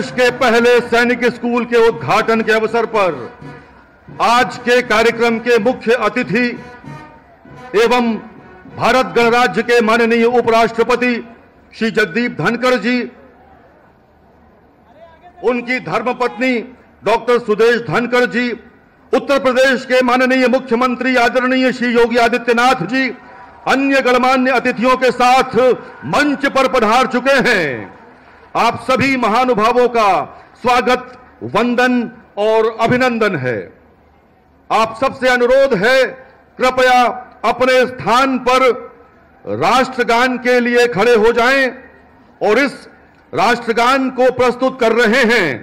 देश के पहले सैनिक स्कूल के उद्घाटन के अवसर पर आज के कार्यक्रम के मुख्य अतिथि एवं भारत गणराज्य के माननीय उपराष्ट्रपति श्री जगदीप धनखड़ जी, उनकी धर्मपत्नी डॉक्टर सुदेश धनखड़ जी, उत्तर प्रदेश के माननीय मुख्यमंत्री आदरणीय श्री योगी आदित्यनाथ जी, अन्य गणमान्य अतिथियों के साथ मंच पर पधार चुके हैं। आप सभी महानुभावों का स्वागत, वंदन और अभिनंदन है। आप सबसे अनुरोध है, कृपया अपने स्थान पर राष्ट्रगान के लिए खड़े हो जाएँ और इस राष्ट्रगान को प्रस्तुत कर रहे हैं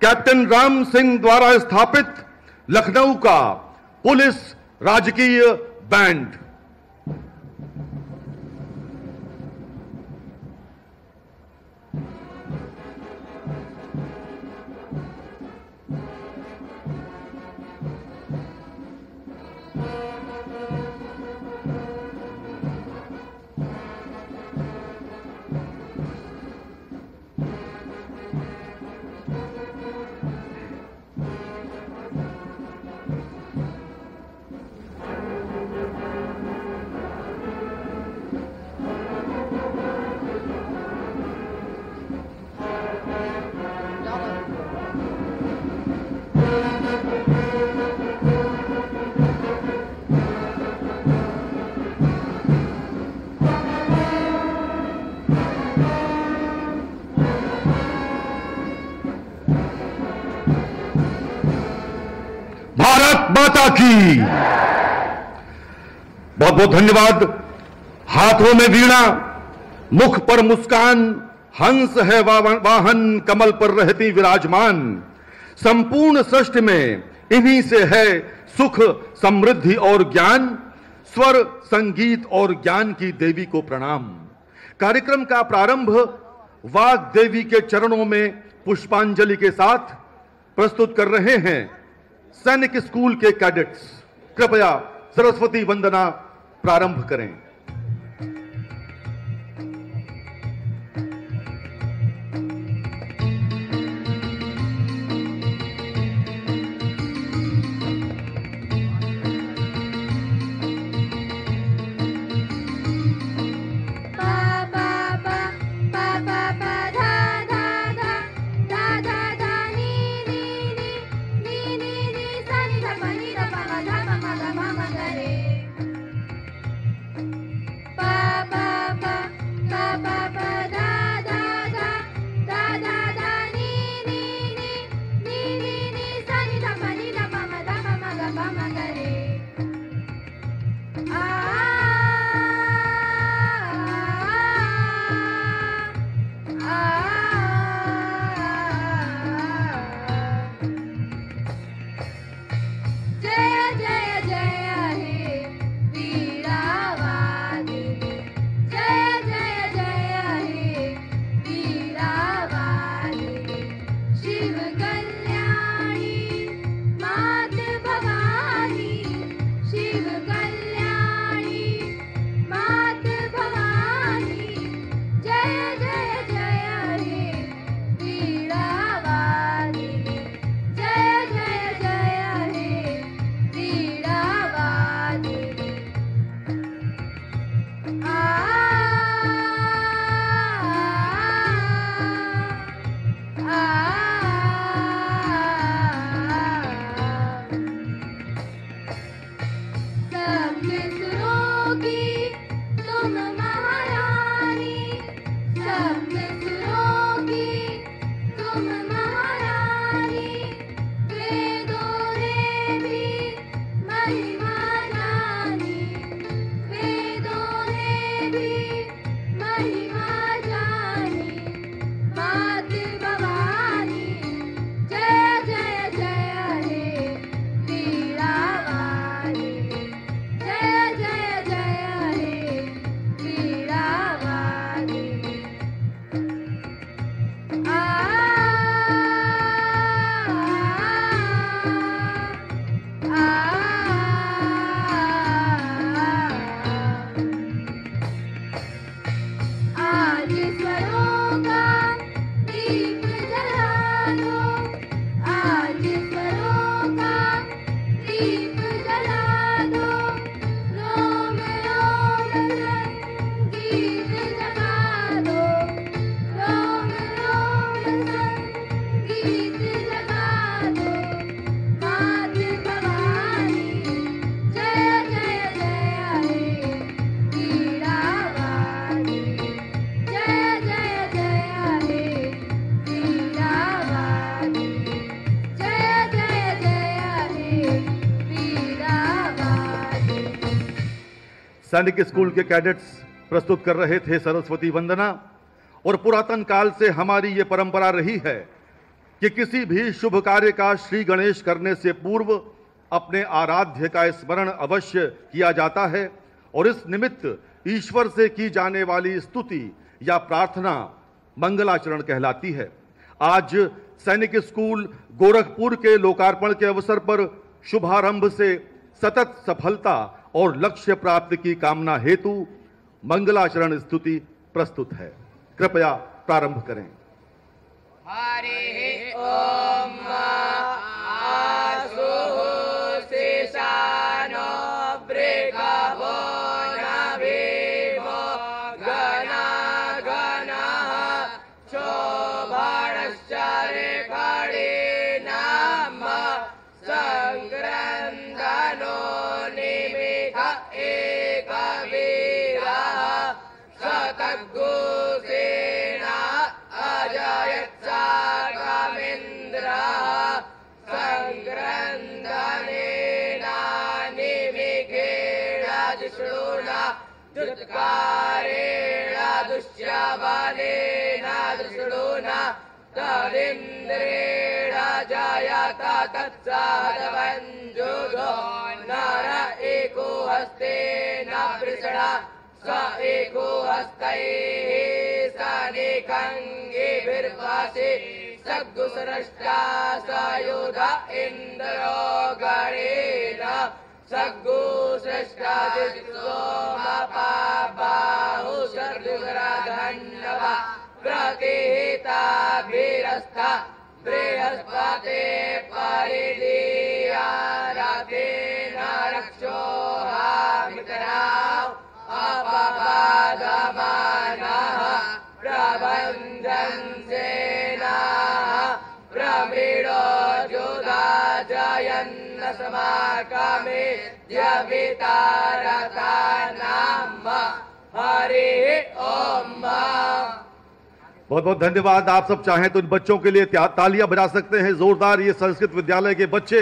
कैप्टन राम सिंह द्वारा स्थापित लखनऊ का पुलिस राजकीय बैंड। माता की। बहुत बहुत धन्यवाद। हाथों में वीणा, मुख पर मुस्कान, हंस है वाहन कमल पर रहती विराजमान। संपूर्ण सृष्टि में इन्हीं से है सुख, समृद्धि और ज्ञान, स्वर, संगीत और ज्ञान की देवी को प्रणाम। कार्यक्रम का प्रारंभ वाग देवी के चरणों में पुष्पांजलि के साथ प्रस्तुत कर रहे हैं। सैनिक स्कूल के कैडेट्स कृपया सरस्वती वंदना प्रारंभ करें। सैनिक स्कूल के कैडेट्स प्रस्तुत कर रहे थे सरस्वती वंदना, और पुरातन काल से हमारी ये परंपरा रही है कि किसी भी शुभ कार्य का श्री गणेश करने से पूर्व अपने आराध्य का स्मरण अवश्य किया जाता है, और इस निमित्त ईश्वर से की जाने वाली स्तुति या प्रार्थना मंगलाचरण कहलाती है। आज सैनिक स्कूल गोरखपुर के लोकार्पण के अवसर पर शुभारंभ से सतत सफलता और लक्ष्य प्राप्ति की कामना हेतु मंगलाचरण स्तुति प्रस्तुत है। कृपया प्रारंभ करें। हरे ओम आसु शतघोषेण अजयच्चाकमिन्द्रः सङ्क्रन्दनेन निमिखेण जिष्णुना दुत्कारेण दुष्यबलेन जिष्णुना तदिन्द्रेण जयत तत्साधवञ्जुगो नर एको हस्तेन वृषणा स एको हस्तैः सनिकङ्गिभिर्वासि सग्गुसृष्टा सयुध इन्द्रो गणेन। सग्गुसृष्टा सोमपाबाहु शर्दुग्रधन्यवा प्रतिहिताभिरस्था बृहस्पते परिदीया रथेन रक्षोहामितराव अपपादमानः प्रबन्धन् ॐ बहुत बहुत धन्यवाद। आप सब चाहें तो इन बच्चों के लिए तालियाँ बजा सकते हैं। जोरदार ये संस्कृत विद्यालय के बच्चे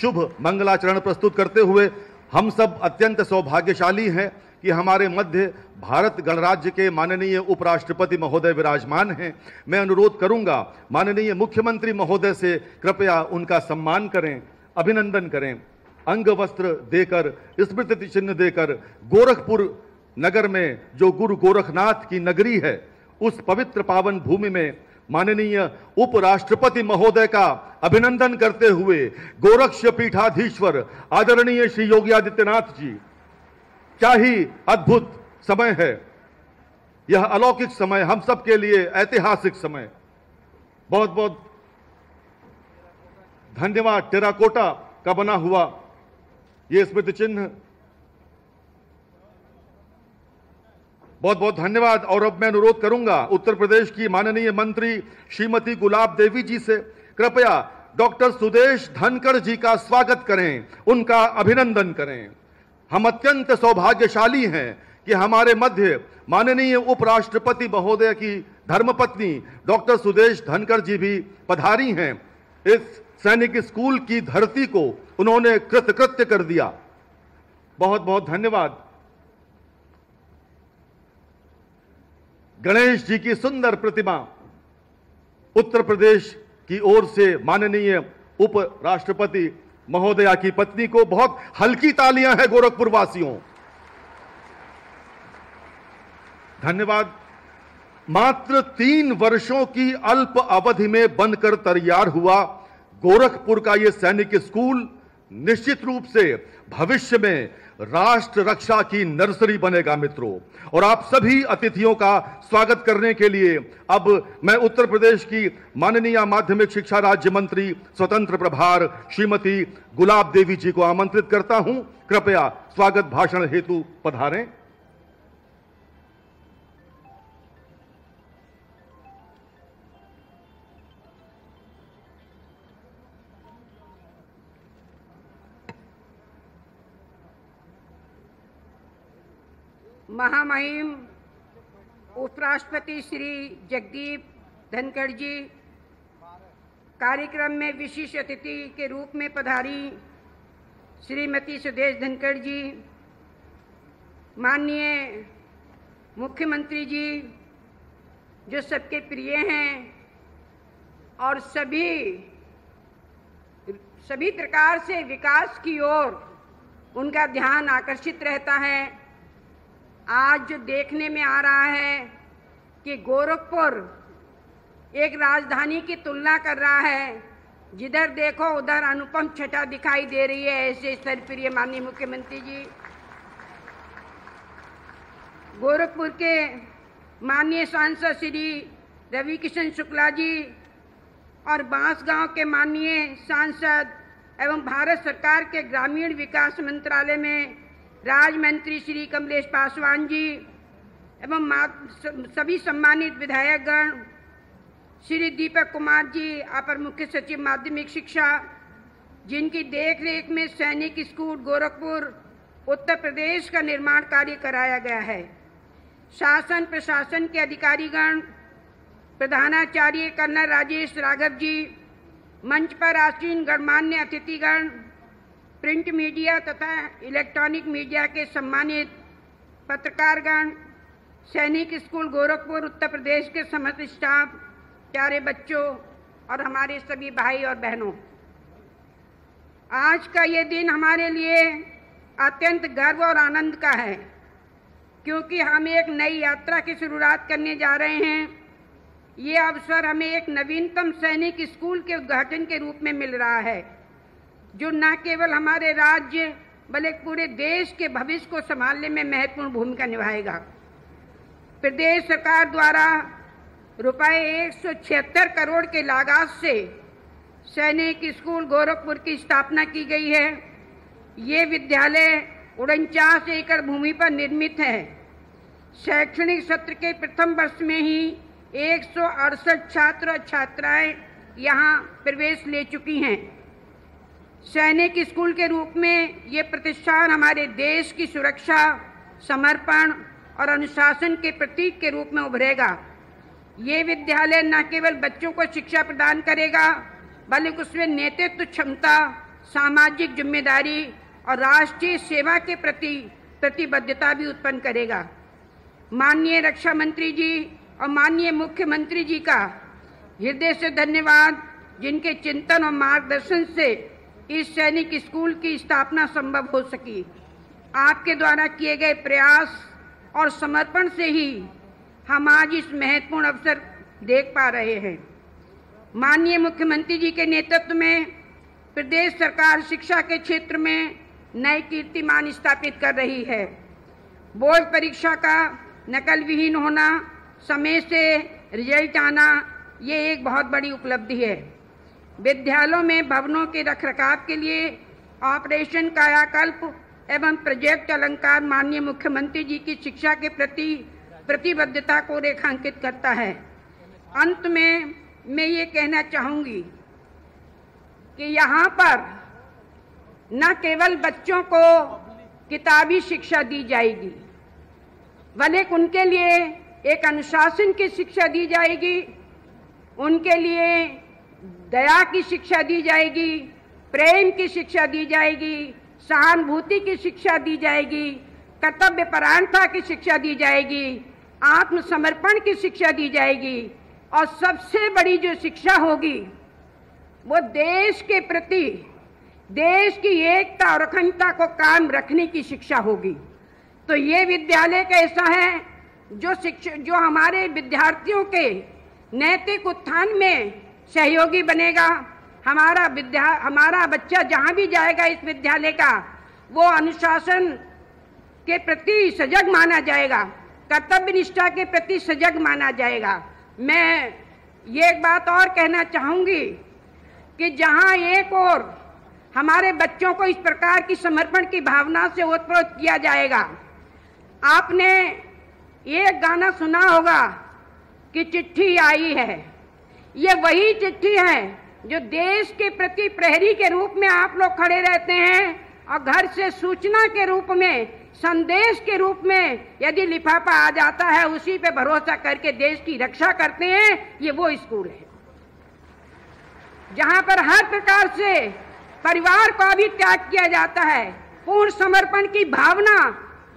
शुभ मंगलाचरण प्रस्तुत करते हुए हम सब अत्यंत सौभाग्यशाली हैं। कि हमारे मध्य भारत गणराज्य के माननीय उपराष्ट्रपति महोदय विराजमान हैं। मैं अनुरोध करूँगा, माननीय मुख्यमंत्री महोदय से कृपया उनका सम्मान करें, अभिनंदन करें। अंग वस्त्र देकर, स्मृति चिन्ह देकर, गोरखपुर नगर में जो गुरु गोरखनाथ की नगरी है, उस पवित्र पावन भूमि में माननीय उपराष्ट्रपति महोदय का अभिनंदन करते हुए गोरक्ष पीठाधीश्वर आदरणीय श्री योगी आदित्यनाथ जी क्या ही अद्भुत समय है। यह अलौकिक समय, हम सब के लिए ऐतिहासिक समय। बहुत बहुत धन्यवाद, टेराकोटा का बना हुआ ये स्मृति चिन्ह। बहुत बहुत धन्यवाद, और अब मैं अनुरोध करूँगा उत्तर प्रदेश की माननीय मंत्री श्रीमती गुलाब देवी जी से। कृपया डॉक्टर सुदेश धनकर जी का स्वागत करें, उनका अभिनंदन करें। हम अत्यंत सौभाग्यशाली हैं कि हमारे मध्य माननीय उपराष्ट्रपति महोदय की धर्मपत्नी डॉक्टर सुदेश धनकर जी भी पधारी हैं। इस सैनिक स्कूल की धरती को उन्होंने कृतकृत्य कर दिया। बहुत बहुत धन्यवाद। गणेश जी की सुंदर प्रतिमा उत्तर प्रदेश की ओर से माननीय उप राष्ट्रपति महोदया की पत्नी को बहुत हल्की तालियाँ हैं गोरखपुर वासियों धन्यवाद। मात्र तीन वर्षों की अल्प अवधि में बनकर तैयार हुआ गोरखपुर का यह सैनिक स्कूल निश्चित रूप से भविष्य में राष्ट्र रक्षा की नर्सरी बनेगा, मित्रों। और आप सभी अतिथियों का स्वागत करने के लिए अब मैं उत्तर प्रदेश की माननीय माध्यमिक शिक्षा राज्य मंत्री स्वतंत्र प्रभार श्रीमती गुलाब देवी जी को आमंत्रित करता हूँ। कृपया स्वागत भाषण हेतु पधारें। महामहिम उपराष्ट्रपति श्री जगदीप धनखड़ जी कार्यक्रम में विशिष्ट अतिथि के रूप में पधारी श्रीमती सुदेश धनखड़ जी, माननीय मुख्यमंत्री जी, जो सबके प्रिय हैं और सभी सभी प्रकार से विकास की ओर उनका ध्यान आकर्षित रहता है। आज जो देखने में आ रहा है कि गोरखपुर एक राजधानी की तुलना कर रहा है, जिधर देखो उधर अनुपम छटा दिखाई दे रही है, ऐसे सरप्रिय माननीय मुख्यमंत्री जी। गोरखपुर के माननीय सांसद श्री रवि किशन शुक्ला जी और बांसगांव के माननीय सांसद एवं भारत सरकार के ग्रामीण विकास मंत्रालय में राज्य मंत्री श्री कमलेश पासवान जी एवं सभी सम्मानित विधायकगण, श्री दीपक कुमार जी अपर मुख्य सचिव माध्यमिक शिक्षा, जिनकी देखरेख में सैनिक स्कूल गोरखपुर, उत्तर प्रदेश का निर्माण कार्य कराया गया है। शासन प्रशासन के अधिकारीगण, प्रधानाचार्य कर्नल राजेश राघव जी, मंच पर आसीन गणमान्य अतिथिगण प्रिंट मीडिया तथा इलेक्ट्रॉनिक मीडिया के सम्मानित पत्रकारगण, सैनिक स्कूल गोरखपुर, उत्तर प्रदेश के समस्त स्टाफ, प्यारे बच्चों और हमारे सभी भाई और बहनों। आज का ये दिन हमारे लिए अत्यंत गर्व और आनंद का है, क्योंकि हम एक नई यात्रा की शुरुआत करने जा रहे हैं। ये अवसर हमें एक नवीनतम सैनिक स्कूल के उद्घाटन के रूप में मिल रहा है। जो न केवल हमारे राज्य बल्कि पूरे देश के भविष्य को संभालने में महत्वपूर्ण भूमिका निभाएगा। प्रदेश सरकार द्वारा रुपए एक सौ छिहत्तर करोड़ के लागत से सैनिक स्कूल गोरखपुर की स्थापना की गई है। ये विद्यालय उनचास एकड़ भूमि पर निर्मित है। शैक्षणिक सत्र के प्रथम वर्ष में ही एक सौ अड़सठ छात्र और छात्राएँ यहाँ प्रवेश ले चुकी हैं। सैनिक स्कूल के रूप में ये प्रतिष्ठान हमारे देश की सुरक्षा, समर्पण और अनुशासन के प्रतीक के रूप में उभरेगा। ये विद्यालय न केवल बच्चों को शिक्षा प्रदान करेगा, बल्कि उसमें नेतृत्व क्षमता, सामाजिक ज़िम्मेदारी और राष्ट्रीय सेवा के प्रति प्रतिबद्धता भी उत्पन्न करेगा। माननीय रक्षा मंत्री जी और माननीय मुख्यमंत्री जी का हृदय से धन्यवाद, जिनके चिंतन और मार्गदर्शन से इस सैनिक स्कूल की स्थापना संभव हो सकी। आपके द्वारा किए गए प्रयास और समर्पण से ही हम आज इस महत्वपूर्ण अवसर देख पा रहे हैं। माननीय मुख्यमंत्री जी के नेतृत्व में प्रदेश सरकार शिक्षा के क्षेत्र में नए कीर्तिमान स्थापित कर रही है। बोर्ड परीक्षा का नकल विहीन होना, समय से रिज़ल्ट आना, ये एक बहुत बड़ी उपलब्धि है। विद्यालयों में भवनों के रखरखाव के लिए ऑपरेशन कायाकल्प एवं प्रोजेक्ट अलंकार माननीय मुख्यमंत्री जी की शिक्षा के प्रति प्रतिबद्धता को रेखांकित करता है। अंत में मैं ये कहना चाहूँगी कि यहाँ पर न केवल बच्चों को किताबी शिक्षा दी जाएगी बल्कि उनके लिए एक अनुशासन की शिक्षा दी जाएगी, उनके लिए दया की शिक्षा दी जाएगी, प्रेम की शिक्षा दी जाएगी, सहानुभूति की शिक्षा दी जाएगी, कर्तव्य परायणता की शिक्षा दी जाएगी, आत्मसमर्पण की शिक्षा दी जाएगी। और सबसे बड़ी जो शिक्षा होगी, वो देश के प्रति, देश की एकता और अखंडता को कायम रखने की शिक्षा होगी। तो ये विद्यालय कैसा है? जो शिक्षा, जो हमारे विद्यार्थियों के नैतिक उत्थान में सहयोगी बनेगा। हमारा विद्या, हमारा बच्चा जहाँ भी जाएगा इस विद्यालय का, वो अनुशासन के प्रति सजग माना जाएगा कर्तव्य निष्ठा के प्रति सजग माना जाएगा। मैं ये एक बात और कहना चाहूँगी कि जहाँ एक और हमारे बच्चों को इस प्रकार की समर्पण की भावना से ओतप्रोत किया जाएगा। आपने एक गाना सुना होगा कि चिट्ठी आई है। ये वही चिट्ठी है जो देश के प्रति प्रहरी के रूप में आप लोग खड़े रहते हैं और घर से सूचना के रूप में, संदेश के रूप में यदि लिफाफा आ जाता है, उसी पे भरोसा करके देश की रक्षा करते हैं, ये वो स्कूल है। जहाँ पर हर प्रकार से परिवार का भी त्याग किया जाता है, पूर्ण समर्पण की भावना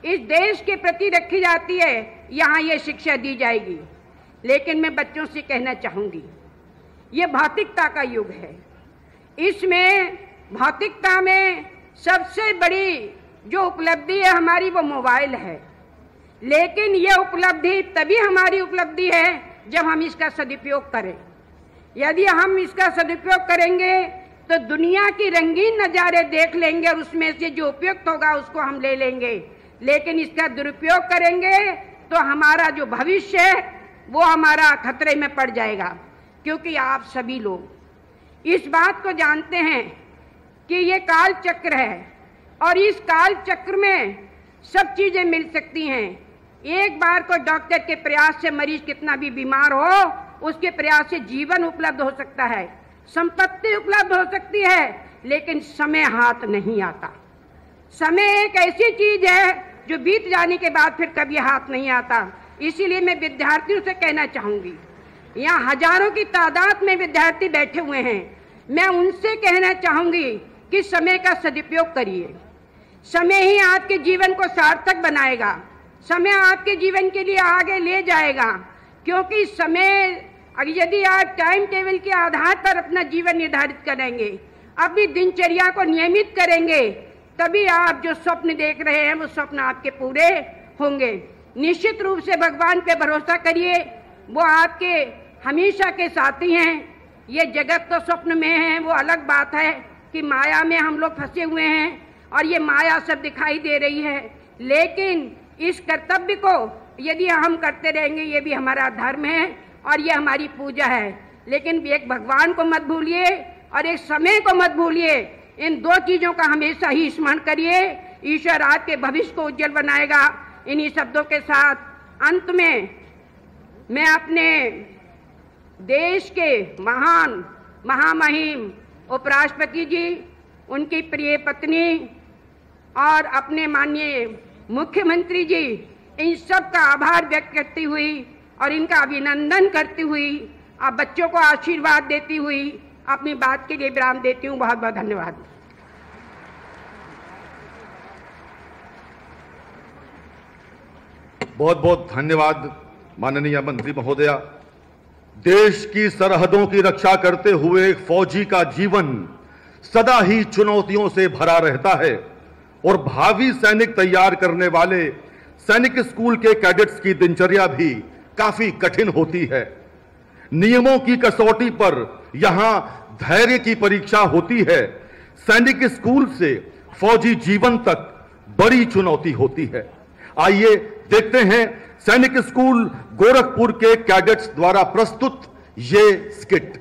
इस देश के प्रति रखी जाती है, यहाँ ये शिक्षा दी जाएगी। लेकिन मैं बच्चों से कहना चाहूँगी ये भौतिकता का युग है। इसमें भौतिकता में सबसे बड़ी जो उपलब्धि है हमारी वो मोबाइल है। लेकिन ये उपलब्धि तभी हमारी उपलब्धि है जब हम इसका सदुपयोग करें। यदि हम इसका सदुपयोग करेंगे तो दुनिया की रंगीन नज़ारे देख लेंगे और उसमें से जो उपयुक्त होगा उसको हम ले लेंगे। लेकिन इसका दुरुपयोग करेंगे तो हमारा जो भविष्य है, वो हमारा खतरे में पड़ जाएगा। क्योंकि आप सभी लोग इस बात को जानते हैं कि ये काल चक्र है और इस काल चक्र में सब चीज़ें मिल सकती हैं। एक बार को डॉक्टर के प्रयास से मरीज़ कितना भी बीमार हो, उसके प्रयास से जीवन उपलब्ध हो सकता है, संपत्ति उपलब्ध हो सकती है, लेकिन समय हाथ नहीं आता। समय एक ऐसी चीज़ है जो बीत जाने के बाद फिर कभी हाथ नहीं आता। इसीलिए मैं विद्यार्थियों से कहना चाहूँगी यहाँ हज़ारों की तादाद में विद्यार्थी बैठे हुए हैं। मैं उनसे कहना चाहूँगी कि समय का सदुपयोग करिए। समय ही आपके जीवन को सार्थक बनाएगा। समय आपके जीवन के लिए आगे ले जाएगा, क्योंकि समय यदि आप टाइम टेबल के आधार पर अपना जीवन निर्धारित करेंगे, अपनी दिनचर्या को नियमित करेंगे, तभी आप जो स्वप्न देख रहे हैं, वो स्वप्न आपके पूरे होंगे। निश्चित रूप से भगवान पे भरोसा करिए, वो आपके हमेशा के साथी हैं। ये जगत तो स्वप्न में है, वो अलग बात है कि माया में हम लोग फंसे हुए हैं और ये माया सब दिखाई दे रही है। लेकिन इस कर्तव्य को यदि हम करते रहेंगे, ये भी हमारा धर्म है और ये हमारी पूजा है। लेकिन एक भगवान को मत भूलिए और एक समय को मत भूलिए। इन दो चीज़ों का हमेशा ही स्मरण करिए। ईश्वर आपके भविष्य को उज्जवल बनाएगा। इन्हीं शब्दों के साथ अंत में मैं अपने देश के महान महामहिम उपराष्ट्रपति जी, उनकी प्रिय पत्नी और अपने माननीय मुख्यमंत्री जी, इन सब का आभार व्यक्त करती हुई और इनका अभिनंदन करती हुई आप बच्चों को आशीर्वाद देती हुई अपनी बात के लिए विराम देती हूँ। बहुत बहुत धन्यवाद। बहुत बहुत धन्यवाद, माननीय मंत्री महोदया। देश की सरहदों की रक्षा करते हुए एक फौजी का जीवन सदा ही चुनौतियों से भरा रहता है और भावी सैनिक तैयार करने वाले सैनिक स्कूल के कैडेट्स की दिनचर्या भी काफ़ी कठिन होती है। नियमों की कसौटी पर यहाँ धैर्य की परीक्षा होती है। सैनिक स्कूल से फौजी जीवन तक बड़ी चुनौती होती है। आइए देखते हैं सैनिक स्कूल गोरखपुर के कैडेट्स द्वारा प्रस्तुत ये स्किट।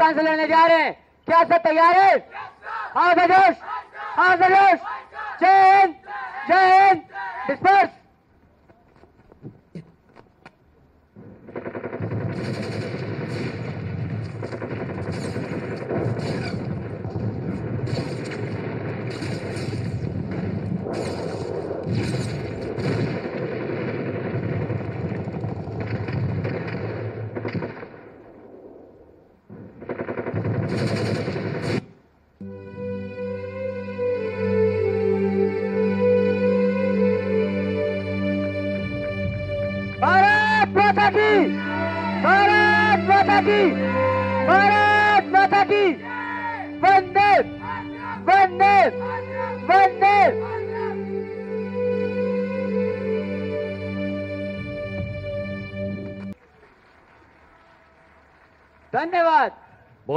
हिंदुस्तान से लड़ने जा रहे हैं। क्या सब तैयार है? हाँ जोश हाँ जोश जय हिंद। जय हिंद।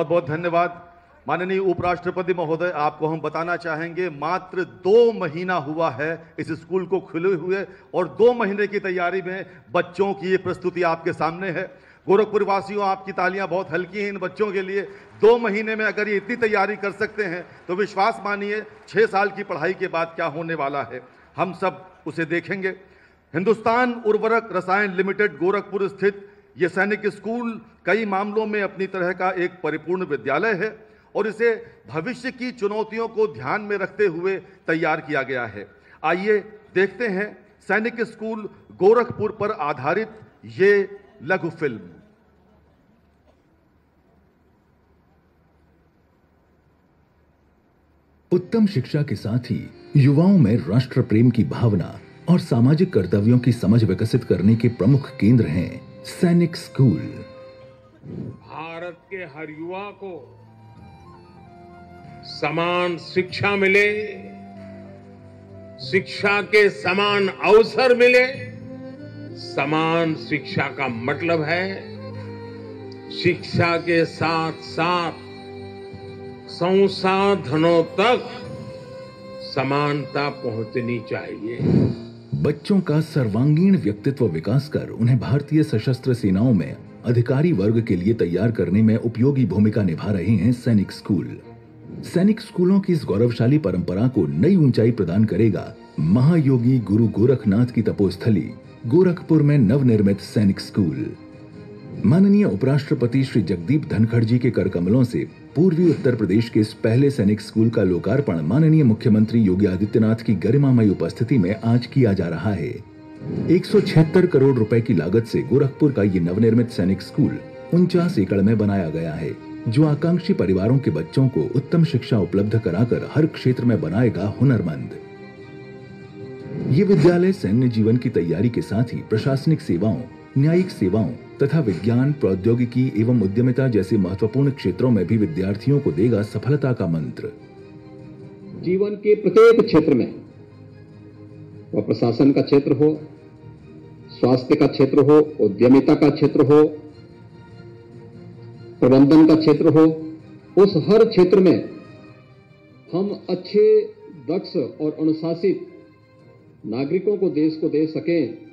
बहुत बहुत धन्यवाद। माननीय उपराष्ट्रपति महोदय, आपको हम बताना चाहेंगे, मात्र दो महीना हुआ है इस स्कूल को खुले हुए और दो महीने की तैयारी में बच्चों की ये प्रस्तुति आपके सामने है। गोरखपुर वासियों, आपकी तालियाँ बहुत हल्की हैं इन बच्चों के लिए। दो महीने में अगर ये इतनी तैयारी कर सकते हैं तो विश्वास मानिए, छह साल की पढ़ाई के बाद क्या होने वाला है। हम सब उसे देखेंगे। हिंदुस्तान उर्वरक रसायन लिमिटेड, गोरखपुर स्थित ये सैनिक स्कूल कई मामलों में अपनी तरह का एक परिपूर्ण विद्यालय है और इसे भविष्य की चुनौतियों को ध्यान में रखते हुए तैयार किया गया है। आइए देखते हैं सैनिक स्कूल गोरखपुर पर आधारित ये लघु फ़िल्म। उत्तम शिक्षा के साथ ही युवाओं में राष्ट्र प्रेम की भावना और सामाजिक कर्तव्यों की समझ विकसित करने के प्रमुख केंद्र हैं। सैनिक स्कूल। भारत के हर युवा को समान शिक्षा मिले, शिक्षा के समान अवसर मिले, समान शिक्षा का मतलब है, शिक्षा के साथ साथ संसाधनों तक समानता पहुंचनी चाहिए। बच्चों का सर्वांगीण व्यक्तित्व विकास कर उन्हें भारतीय सशस्त्र सेनाओं में अधिकारी वर्ग के लिए तैयार करने में उपयोगी भूमिका निभा रहे हैं सैनिक स्कूल। सैनिक स्कूलों की इस गौरवशाली परंपरा को नई ऊंचाई प्रदान करेगा महायोगी गुरु गोरखनाथ की तपोस्थली, गोरखपुर में नवनिर्मित सैनिक स्कूल। माननीय उपराष्ट्रपति श्री जगदीप धनखड़ जी के कर कमलों से पूर्वी उत्तर प्रदेश के इस पहले सैनिक स्कूल का लोकार्पण माननीय मुख्यमंत्री योगी आदित्यनाथ की गरिमामय उपस्थिति में आज किया जा रहा है। 176 करोड़ रुपए की लागत से गोरखपुर का ये नवनिर्मित सैनिक स्कूल उनचास एकड़ में बनाया गया है, जो आकांक्षी परिवारों के बच्चों को उत्तम शिक्षा उपलब्ध कराकर हर क्षेत्र में बनाएगा हुनरमंद। ये विद्यालय सैन्य जीवन की तैयारी के साथ ही प्रशासनिक सेवाओं, न्यायिक सेवाओं तथा विज्ञान, प्रौद्योगिकी एवं उद्यमिता जैसे महत्वपूर्ण क्षेत्रों में भी विद्यार्थियों को देगा सफलता का मंत्र। जीवन के प्रत्येक क्षेत्र में वह प्रशासन का क्षेत्र हो, स्वास्थ्य का क्षेत्र हो, उद्यमिता का क्षेत्र हो, प्रबंधन का क्षेत्र हो, उस हर क्षेत्र में हम अच्छे, दक्ष और अनुशासित नागरिकों को देश को दे सकें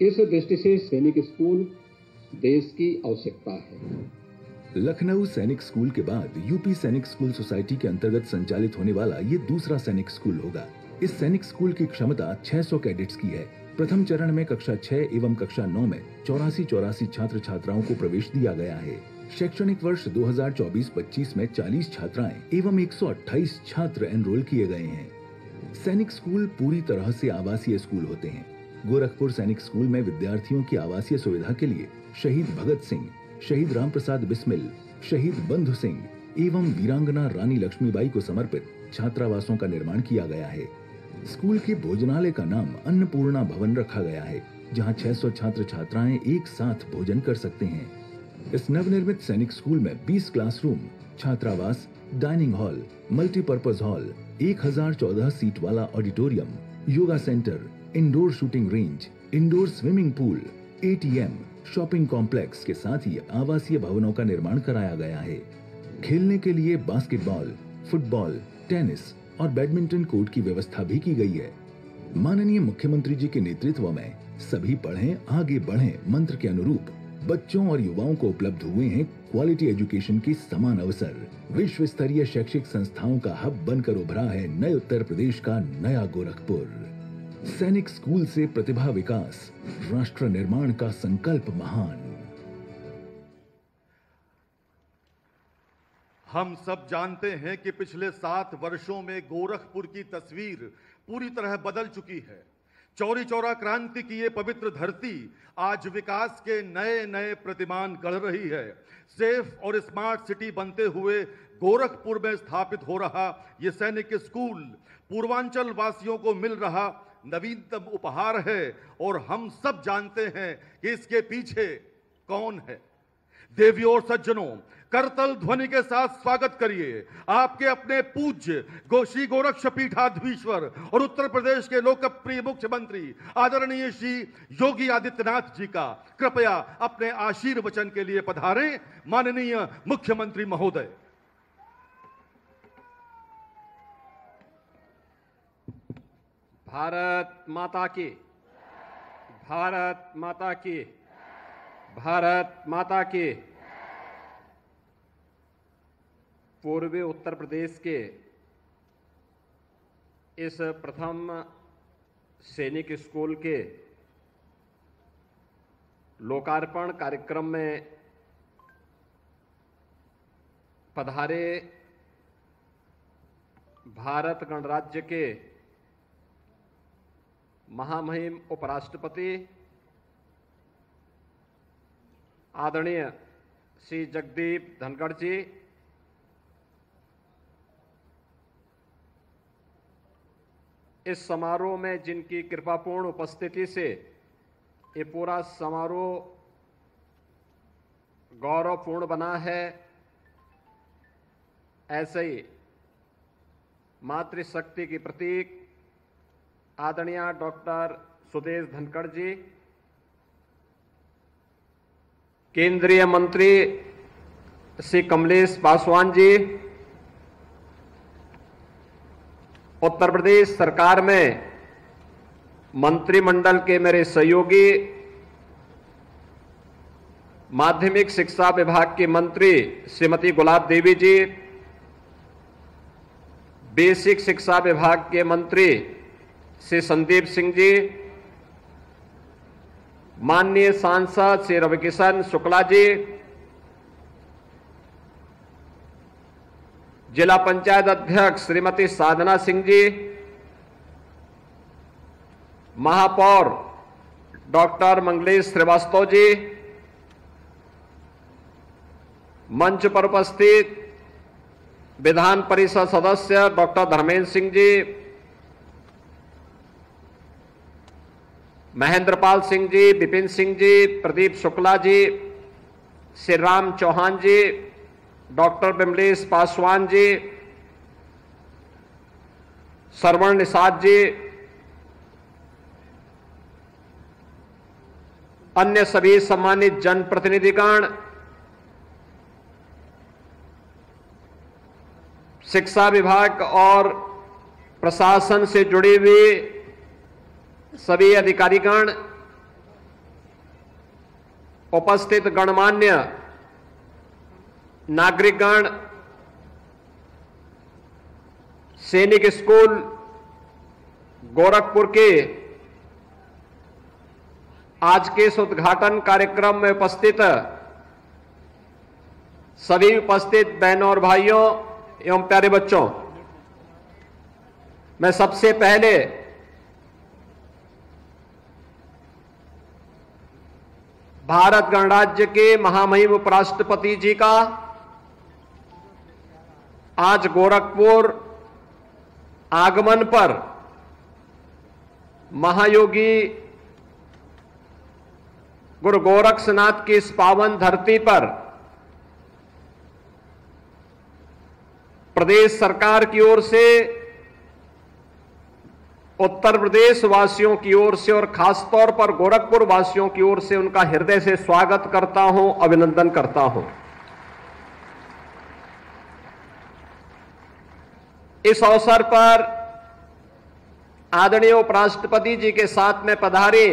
इस दृष्टि से सैनिक स्कूल देश की आवश्यकता है। लखनऊ सैनिक स्कूल के बाद यूपी सैनिक स्कूल सोसाइटी के अंतर्गत संचालित होने वाला ये दूसरा सैनिक स्कूल होगा। इस सैनिक स्कूल की क्षमता 600 कैडेट्स की है। प्रथम चरण में कक्षा 6 एवं कक्षा 9 में चौरासी चौरासी छात्र छात्राओं को प्रवेश दिया गया है। शैक्षणिक वर्ष 2024-25 में 40 छात्राएँ एवं 128 छात्र एनरोल किए गए हैं। सैनिक स्कूल पूरी तरह से आवासीय स्कूल होते हैं। गोरखपुर सैनिक स्कूल में विद्यार्थियों की आवासीय सुविधा के लिए शहीद भगत सिंह, शहीद राम प्रसाद बिस्मिल, शहीद बंधु सिंह एवं वीरांगना रानी लक्ष्मीबाई को समर्पित छात्रावासों का निर्माण किया गया है। स्कूल के भोजनालय का नाम अन्नपूर्णा भवन रखा गया है, जहाँ 600 छात्र छात्राएँ एक साथ भोजन कर सकते हैं। इस नवनिर्मित सैनिक स्कूल में 20 क्लासरूम, छात्रावास, dining hall, multipurpose hall 1014 seat वाला auditorium, yoga centre indoor shooting range, indoor swimming pool ATM shopping complex के साथ ही आवासीय भवनों का निर्माण कराया गया है। खेलने के लिए बास्केटबॉल, फुटबॉल, टेनिस और बैडमिंटन कोर्ट की व्यवस्था भी की गई है। माननीय मुख्यमंत्री जी के नेतृत्व में सभी पढ़े, आगे बढ़े मंत्र के अनुरूप बच्चों और युवाओं को उपलब्ध हुए हैं क्वालिटी एजुकेशन के समान अवसर। विश्व स्तरीय शैक्षिक संस्थाओं का हब बनकर उभरा है नए उत्तर प्रदेश का नया गोरखपुर। सैनिक स्कूल से प्रतिभा विकास, राष्ट्र निर्माण का संकल्प महान। हम सब जानते हैं कि पिछले सात वर्षों में गोरखपुर की तस्वीर पूरी तरह बदल चुकी है। चौरी चौरा क्रांति की ये पवित्र धरती आज विकास के नए नए प्रतिमान गढ़ रही है। सेफ़ और स्मार्ट सिटी बनते हुए गोरखपुर में स्थापित हो रहा ये सैनिक स्कूल पूर्वांचल वासियों को मिल रहा नवीनतम उपहार है और हम सब जानते हैं कि इसके पीछे कौन है। देवियों और सज्जनों, करतल ध्वनि के साथ स्वागत करिए। आपके अपने पूज्य गोशी गोरक्ष पीठाधीश्वर और उत्तर प्रदेश के लोकप्रिय मुख्यमंत्री आदरणीय श्री योगी आदित्यनाथ जी का कृपया अपने आशीर्वचन के लिए पधारें। माननीय मुख्यमंत्री महोदय। भारत माता की। भारत माता की। भारत माता की। पूर्वी उत्तर प्रदेश के इस प्रथम सैनिक स्कूल के लोकार्पण कार्यक्रम में पधारे भारत गणराज्य के महामहिम उपराष्ट्रपति, आदरणीय श्री जगदीप धनखड़ जी, इस समारोह में जिनकी कृपापूर्ण उपस्थिति से ये पूरा समारोह गौरवपूर्ण बना है, ऐसे ही मातृशक्ति की प्रतीक आदरणीय डॉक्टर सुदेश धनखड़ जी, केंद्रीय मंत्री श्री कमलेश पासवान जी, उत्तर प्रदेश सरकार में मंत्रिमंडल के मेरे सहयोगी, माध्यमिक शिक्षा विभाग के मंत्री श्रीमती गुलाब देवी जी, बेसिक शिक्षा विभाग के मंत्री श्री संदीप सिंह जी, माननीय सांसद श्री रविकिशन शुक्ला जी, जिला पंचायत अध्यक्ष श्रीमती साधना सिंह जी, महापौर डॉक्टर मंगलेश श्रीवास्तव जी, मंच पर उपस्थित विधान परिषद सदस्य डॉक्टर धर्मेंद्र सिंह जी महेंद्र पाल सिंह जी विपिन सिंह जी, प्रदीप शुक्ला जी श्री राम चौहान जी, डॉक्टर बिमलेश पासवान जी श्रवण निषाद जी, अन्य सभी सम्मानित जनप्रतिनिधिगण, शिक्षा विभाग और प्रशासन से जुड़ी हुई सभी अधिकारीगण, उपस्थित गणमान्य नागरिकगण, सैनिक स्कूल, गोरखपुर के आज के इस उद्घाटन कार्यक्रम में उपस्थित सभी उपस्थित बहनों और भाइयों एवं प्यारे बच्चों, मैं सबसे पहले भारत गणराज्य के महामहिम उपराष्ट्रपति जी का। आज गोरखपुर आगमन पर महायोगी गुरु गोरक्षनाथ की इस पावन धरती पर प्रदेश सरकार की ओर से उत्तर प्रदेश वासियों की ओर से और खास तौर पर गोरखपुर वासियों की ओर से उनका हृदय से स्वागत करता हूँ, अभिनंदन करता हूँ। इस अवसर पर आदरणीय उपराष्ट्रपति जी के साथ में पधारे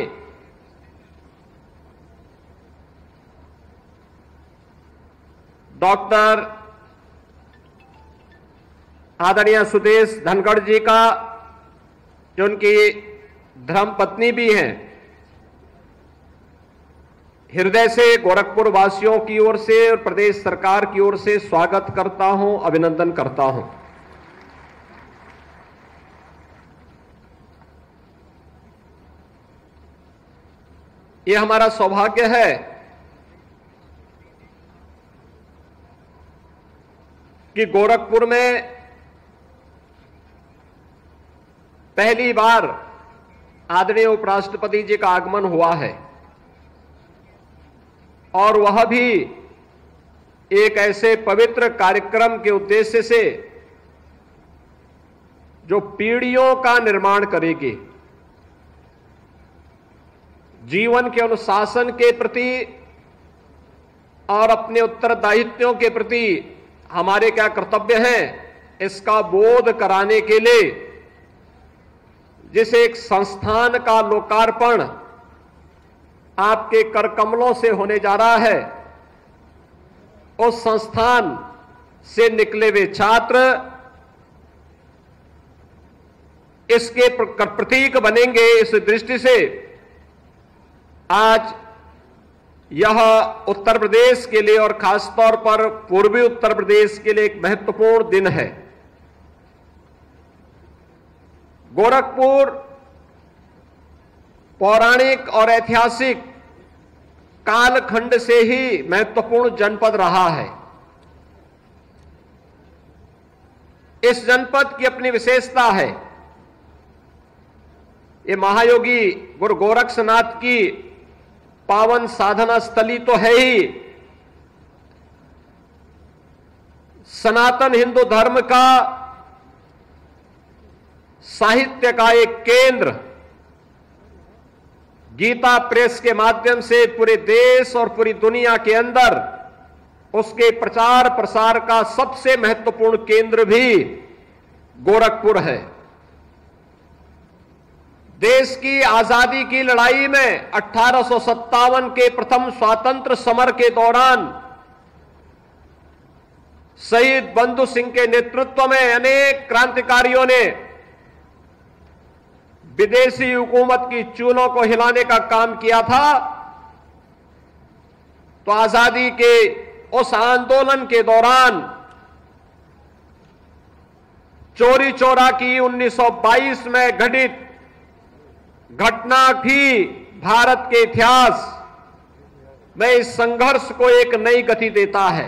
डॉक्टर आदरणीय सुदेश धनखड़ जी का जो उनकी धर्म पत्नी भी हैं। हृदय से गोरखपुर वासियों की ओर से और प्रदेश सरकार की ओर से स्वागत करता हूँ, अभिनंदन करता हूँ। ये हमारा सौभाग्य है कि गोरखपुर में पहली बार आदरणीय उपराष्ट्रपति जी का आगमन हुआ है। और वह भी एक ऐसे पवित्र कार्यक्रम के उद्देश्य से जो पीढ़ियों का निर्माण करेगी। जीवन के अनुशासन के प्रति और अपने उत्तरदायित्वों के प्रति हमारे क्या कर्तव्य हैं, इसका बोध कराने के लिए जिस एक संस्थान का लोकार्पण आपके कर कमलों से होने जा रहा है, उस संस्थान से निकले हुए छात्र इसके प्रतीक बनेंगे इस दृष्टि से। आज यह उत्तर प्रदेश के लिए और खासतौर पर पूर्वी उत्तर प्रदेश के लिए एक महत्वपूर्ण दिन है। गोरखपुर, पौराणिक और ऐतिहासिक कालखंड से ही महत्वपूर्ण जनपद रहा है। इस जनपद की अपनी विशेषता है, ये महायोगी गुरु गोरक्षनाथ की पावन साधना स्थली तो है ही। सनातन हिंदू धर्म का साहित्य का एक केंद्र। गीता प्रेस के माध्यम से पूरे देश और पूरी दुनिया के अंदर उसके प्रचार प्रसार का सबसे महत्वपूर्ण केंद्र भी गोरखपुर है। देश की आज़ादी की लड़ाई में अठारह सौ सत्तावन के प्रथम स्वातंत्र समर के दौरान शहीद बंधु सिंह के नेतृत्व में अनेक क्रांतिकारियों ने विदेशी हुकूमत की चूलों को हिलाने का काम किया था तो आज़ादी के उस आंदोलन के दौरान चोरी चोरा की 1922 में घटित घटना भी भारत के इतिहास में इस संघर्ष को एक नई गति देता है।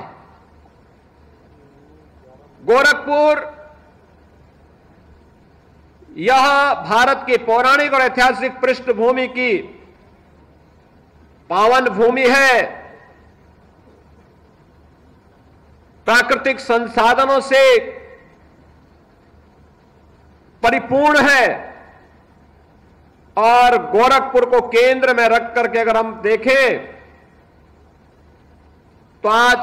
गोरखपुर यह भारत की पौराणिक और ऐतिहासिक पृष्ठभूमि की पावन भूमि है। प्राकृतिक संसाधनों से परिपूर्ण है और गोरखपुर को केंद्र में रख करके अगर हम देखें तो आज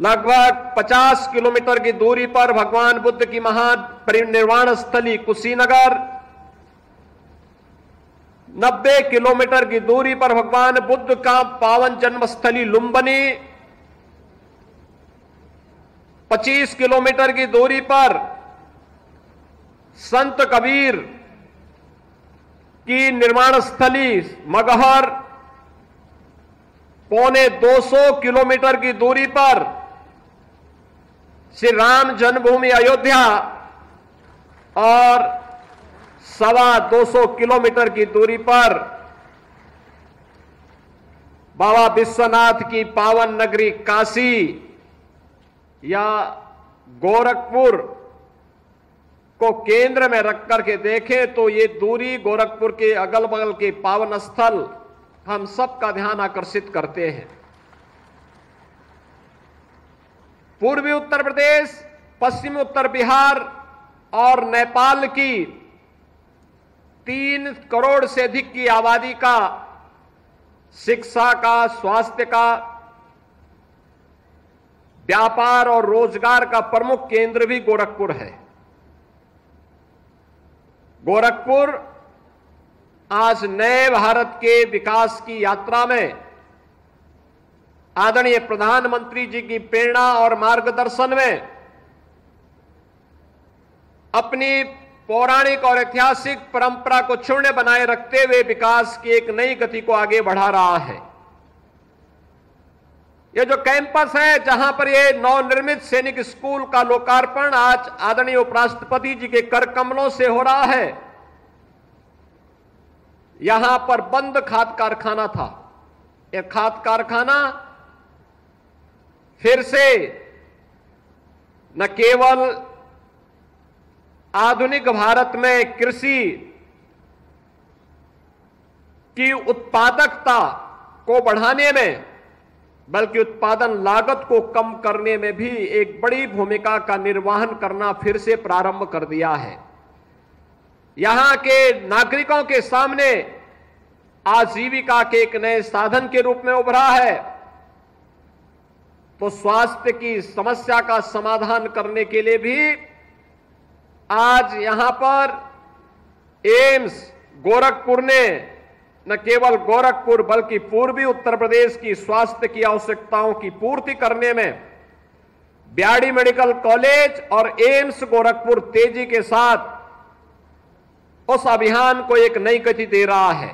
लगभग 50 किलोमीटर की दूरी पर भगवान बुद्ध की महान परिनिर्वाण स्थली कुशीनगर। 90 किलोमीटर की दूरी पर भगवान बुद्ध का पावन जन्मस्थली लुम्बनी। 25 किलोमीटर की दूरी पर संत कबीर की निर्माण स्थली मगहर। पौने 200 किलोमीटर की दूरी पर श्री राम जन्मभूमि अयोध्या और सवा 200 किलोमीटर की दूरी पर बाबा विश्वनाथ की पावन नगरी काशी या गोरखपुर को केंद्र में रख करके देखें तो ये दूरी गोरखपुर के अगल बगल के पावन स्थल हम सबका ध्यान आकर्षित करते हैं। पूर्वी उत्तर प्रदेश, पश्चिमी उत्तर बिहार और नेपाल की तीन करोड़ से अधिक की आबादी का, शिक्षा का, स्वास्थ्य का, व्यापार और रोज़गार का प्रमुख केंद्र भी गोरखपुर है। गोरखपुर आज नए भारत के विकास की यात्रा में आदरणीय प्रधानमंत्री जी की प्रेरणा और मार्गदर्शन में अपनी पौराणिक और ऐतिहासिक परंपरा को चूर्ण बनाए रखते हुए विकास की एक नई गति को आगे बढ़ा रहा है। यह जो कैंपस है, जहाँ पर यह नवनिर्मित सैनिक स्कूल का लोकार्पण आज आदरणीय उपराष्ट्रपति जी के कर कमलों से हो रहा है, यहाँ पर बंद खाद कारखाना था। यह खाद कारखाना फिर से न केवल आधुनिक भारत में कृषि की उत्पादकता को बढ़ाने में, बल्कि उत्पादन लागत को कम करने में भी एक बड़ी भूमिका का निर्वहन करना फिर से प्रारंभ कर दिया है। यहाँ के नागरिकों के सामने आजीविका के एक नए साधन के रूप में उभरा है। तो स्वास्थ्य की समस्या का समाधान करने के लिए भी आज यहाँ पर एम्स, गोरखपुर ने न केवल गोरखपुर बल्कि पूर्वी उत्तर प्रदेश की स्वास्थ्य की आवश्यकताओं की पूर्ति करने में ब्याड़ी मेडिकल कॉलेज और एम्स गोरखपुर तेज़ी के साथ उस अभियान को एक नई गति दे रहा है।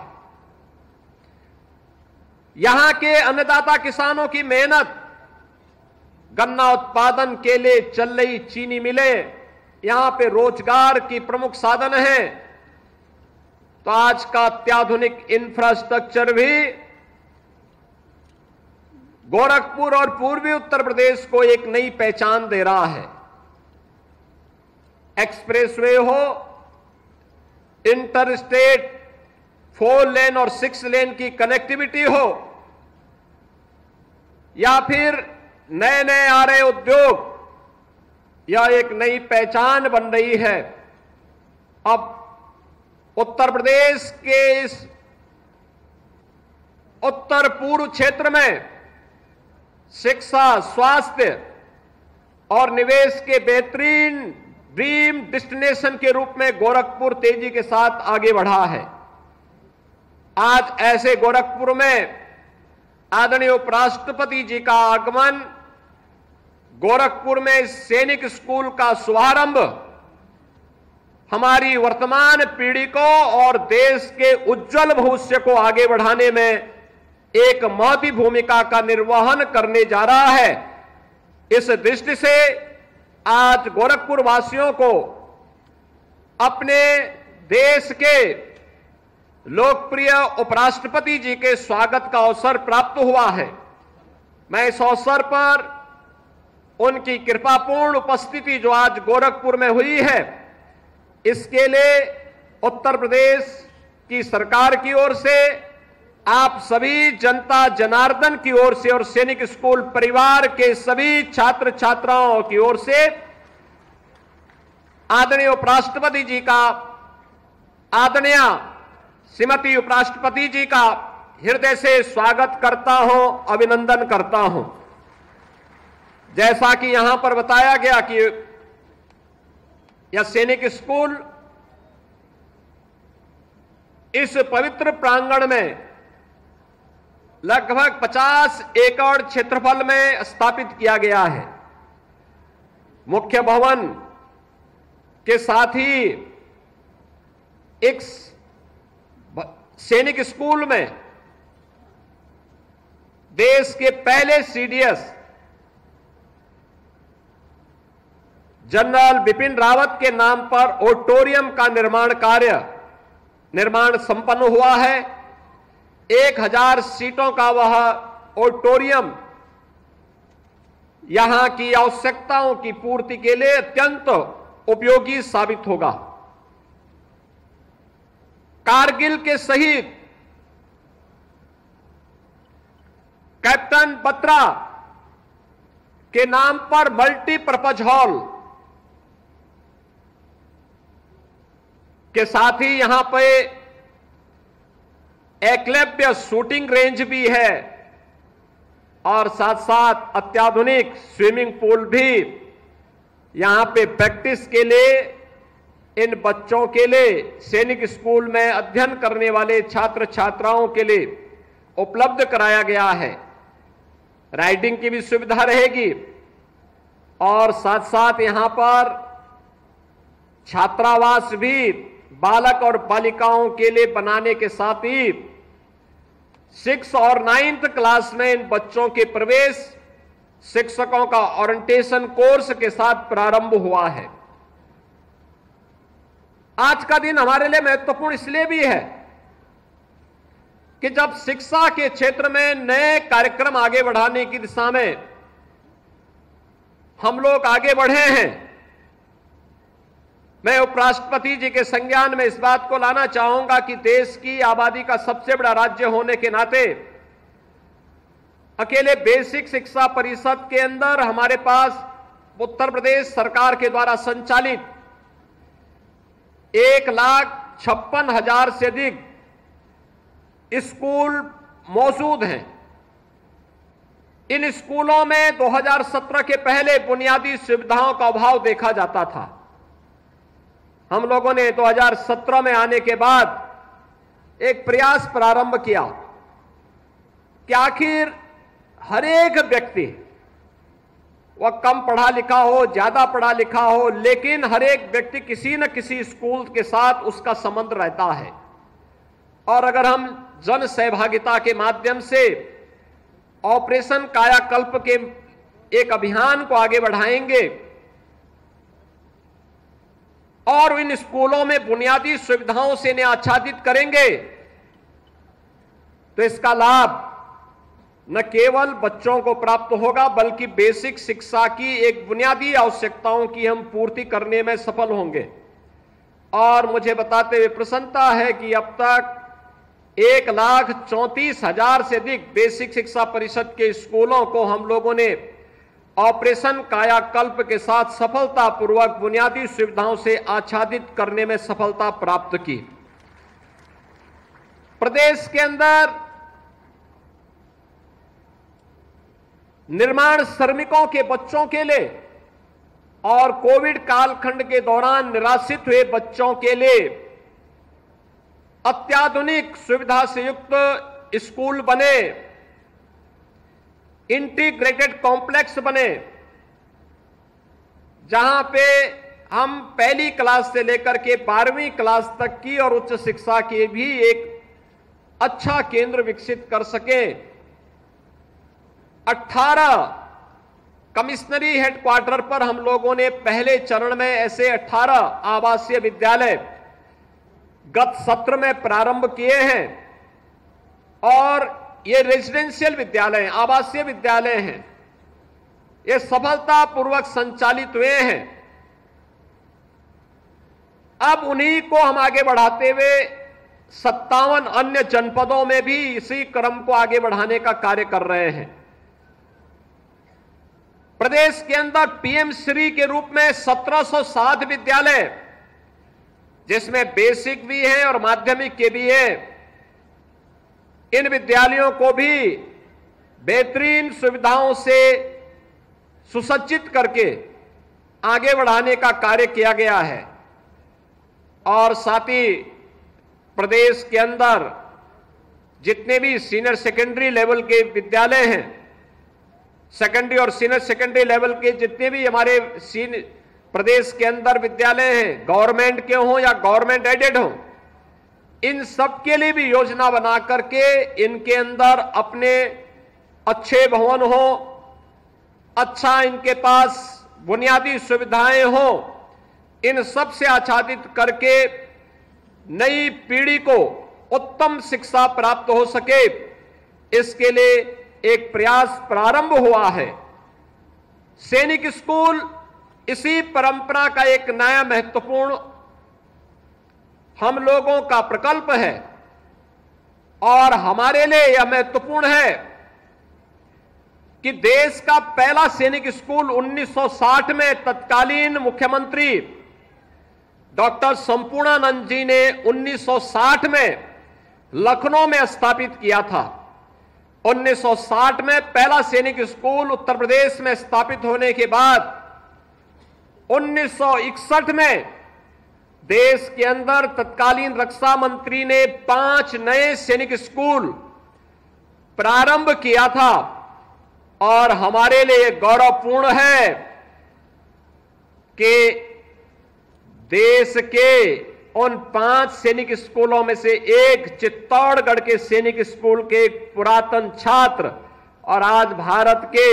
यहाँ के अन्नदाता किसानों की मेहनत गन्ना उत्पादन के लिए चल रही चीनी मिले, यहाँ पे रोज़गार की प्रमुख साधन है। तो आज का अत्याधुनिक इंफ्रास्ट्रक्चर भी गोरखपुर और पूर्वी उत्तर प्रदेश को एक नई पहचान दे रहा है। एक्सप्रेसवे हो इंटर स्टेट फोर लेन और सिक्स लेन की कनेक्टिविटी हो, या फिर नए नए आ रहे उद्योग यह एक नई पहचान बन रही है। अब उत्तर प्रदेश के इस उत्तर पूर्व क्षेत्र में शिक्षा, स्वास्थ्य और निवेश के बेहतरीन ड्रीम डेस्टिनेशन के रूप में गोरखपुर तेज़ी के साथ आगे बढ़ा है। आज ऐसे गोरखपुर में आदरणीय उपराष्ट्रपति जी का आगमन गोरखपुर में सैनिक स्कूल का शुभारंभ हमारी वर्तमान पीढ़ी को और देश के उज्जवल भविष्य को आगे बढ़ाने में एक महती भूमिका का निर्वहन करने जा रहा है। इस दृष्टि से आज गोरखपुर वासियों को अपने देश के लोकप्रिय उपराष्ट्रपति जी के स्वागत का अवसर प्राप्त हुआ है। मैं इस अवसर पर उनकी कृपापूर्ण उपस्थिति जो आज गोरखपुर में हुई है, इसके लिए उत्तर प्रदेश की सरकार की ओर से, आप सभी जनता जनार्दन की ओर से और सैनिक स्कूल परिवार के सभी छात्र छात्राओं की ओर से, आदरणीय उपराष्ट्रपति जी का, आदरणीय श्रीमती उपराष्ट्रपति जी का हृदय से स्वागत करता हूँ, अभिनंदन करता हूँ। जैसा कि यहाँ पर बताया गया कि यह सैनिक स्कूल इस पवित्र प्रांगण में लगभग 50 एकड़ क्षेत्रफल में स्थापित किया गया है। मुख्य भवन के साथ ही एक सैनिक स्कूल में देश के पहले सीडीएस जनरल बिपिन रावत के नाम पर ऑडिटोरियम का निर्माण कार्य निर्माण संपन्न हुआ है। एक हज़ार सीटों का वह ऑडिटोरियम यहाँ की आवश्यकताओं की पूर्ति के लिए अत्यंत उपयोगी साबित होगा। कारगिल के शहीद कैप्टन बत्रा के नाम पर मल्टीपर्पज हॉल के साथ ही यहाँ पे एकलव्य शूटिंग रेंज भी है। और साथ साथ अत्याधुनिक स्विमिंग पूल भी यहाँ पे प्रैक्टिस के लिए, इन बच्चों के लिए, सैनिक स्कूल में अध्ययन करने वाले छात्र छात्राओं के लिए उपलब्ध कराया गया है। राइडिंग की भी सुविधा रहेगी। और साथ साथ यहाँ पर छात्रावास भी बालक और बालिकाओं के लिए बनाने के साथ ही सिक्स और नाइन्थ क्लास में इन बच्चों के प्रवेश शिक्षकों का ओरिएंटेशन कोर्स के साथ प्रारंभ हुआ है। आज का दिन हमारे लिए महत्वपूर्ण इसलिए भी है कि जब शिक्षा के क्षेत्र में नए कार्यक्रम आगे बढ़ाने की दिशा में हम लोग आगे बढ़े हैं मैं उपराष्ट्रपति जी के संज्ञान में इस बात को लाना चाहूँगा कि देश की आबादी का सबसे बड़ा राज्य होने के नाते, अकेले बेसिक शिक्षा परिषद के अंदर हमारे पास उत्तर प्रदेश सरकार के द्वारा संचालित एक लाख छप्पन हज़ार से अधिक स्कूल मौजूद हैं। इन स्कूलों में 2017 के पहले बुनियादी सुविधाओं का अभाव देखा जाता था। हम लोगों ने 2017 में आने के बाद एक प्रयास प्रारंभ किया कि आखिर हर एक व्यक्ति, वह कम पढ़ा लिखा हो, ज़्यादा पढ़ा लिखा हो, लेकिन हर एक व्यक्ति किसी न किसी स्कूल के साथ उसका संबंध रहता है। और अगर हम जन सहभागिता के माध्यम से ऑपरेशन कायाकल्प के एक अभियान को आगे बढ़ाएँगे और इन स्कूलों में बुनियादी सुविधाओं से इन्हें आच्छादित करेंगे। तो इसका लाभ न केवल बच्चों को प्राप्त होगा, बल्कि बेसिक शिक्षा की एक बुनियादी आवश्यकताओं की हम पूर्ति करने में सफल होंगे। और मुझे बताते हुए प्रसन्नता है कि अब तक एक लाख चौंतीस हज़ार से अधिक बेसिक शिक्षा परिषद के स्कूलों को हम लोगों ने ऑपरेशन कायाकल्प के साथ सफलतापूर्वक बुनियादी सुविधाओं से आच्छादित करने में सफलता प्राप्त की। प्रदेश के अंदर निर्माण श्रमिकों के बच्चों के लिए और कोविड कालखंड के दौरान निराश्रित हुए बच्चों के लिए अत्याधुनिक सुविधा से युक्त स्कूल बने। इंटीग्रेटेड कॉम्प्लेक्स बने, जहाँ पे हम पहली क्लास से लेकर के बारहवीं क्लास तक की और उच्च शिक्षा के भी एक अच्छा केंद्र विकसित कर सके। 18 कमिश्नरी हेडक्वार्टर पर हम लोगों ने पहले चरण में ऐसे 18 आवासीय विद्यालय गत सत्र में प्रारंभ किए हैं और ये रेजिडेंशियल विद्यालय हैं, आवासीय विद्यालय हैं। ये सफलतापूर्वक संचालित हुए हैं। अब उन्हीं को हम आगे बढ़ाते हुए सत्तावन अन्य जनपदों में भी इसी क्रम को आगे बढ़ाने का कार्य कर रहे हैं। प्रदेश के अंदर पीएम श्री के रूप में 1707 विद्यालय, जिसमें बेसिक भी है और माध्यमिक के भी है। इन विद्यालयों को भी बेहतरीन सुविधाओं से सुसज्जित करके आगे बढ़ाने का कार्य किया गया है। और साथ ही प्रदेश के अंदर जितने भी सीनियर सेकेंडरी लेवल के विद्यालय हैं, सेकेंडरी और सीनियर सेकेंडरी लेवल के जितने भी हमारे सीनियर प्रदेश के अंदर विद्यालय हैं, गवर्नमेंट के हों या गवर्नमेंट एडेड हों इन सब के लिए भी योजना बना करके इनके अंदर अपने अच्छे भवन हो अच्छा इनके पास बुनियादी सुविधाएँ हो, इन सबसे आच्छादित करके नई पीढ़ी को उत्तम शिक्षा प्राप्त हो सके, इसके लिए एक प्रयास प्रारंभ हुआ है। सैनिक स्कूल इसी परंपरा का एक नया महत्वपूर्ण हम लोगों का प्रकल्प है और हमारे लिए यह महत्वपूर्ण है कि देश का पहला सैनिक स्कूल 1960 में तत्कालीन मुख्यमंत्री डॉक्टर संपूर्णानंद जी ने 1960 में लखनऊ में स्थापित किया था। 1960 में पहला सैनिक स्कूल उत्तर प्रदेश में स्थापित होने के बाद 1961 में देश के अंदर तत्कालीन रक्षा मंत्री ने पाँच नए सैनिक स्कूल प्रारंभ किया था और हमारे लिए गौरवपूर्ण है कि देश के उन पाँच सैनिक स्कूलों में से एक चित्तौड़गढ़ के सैनिक स्कूल के पुरातन छात्र और आज भारत के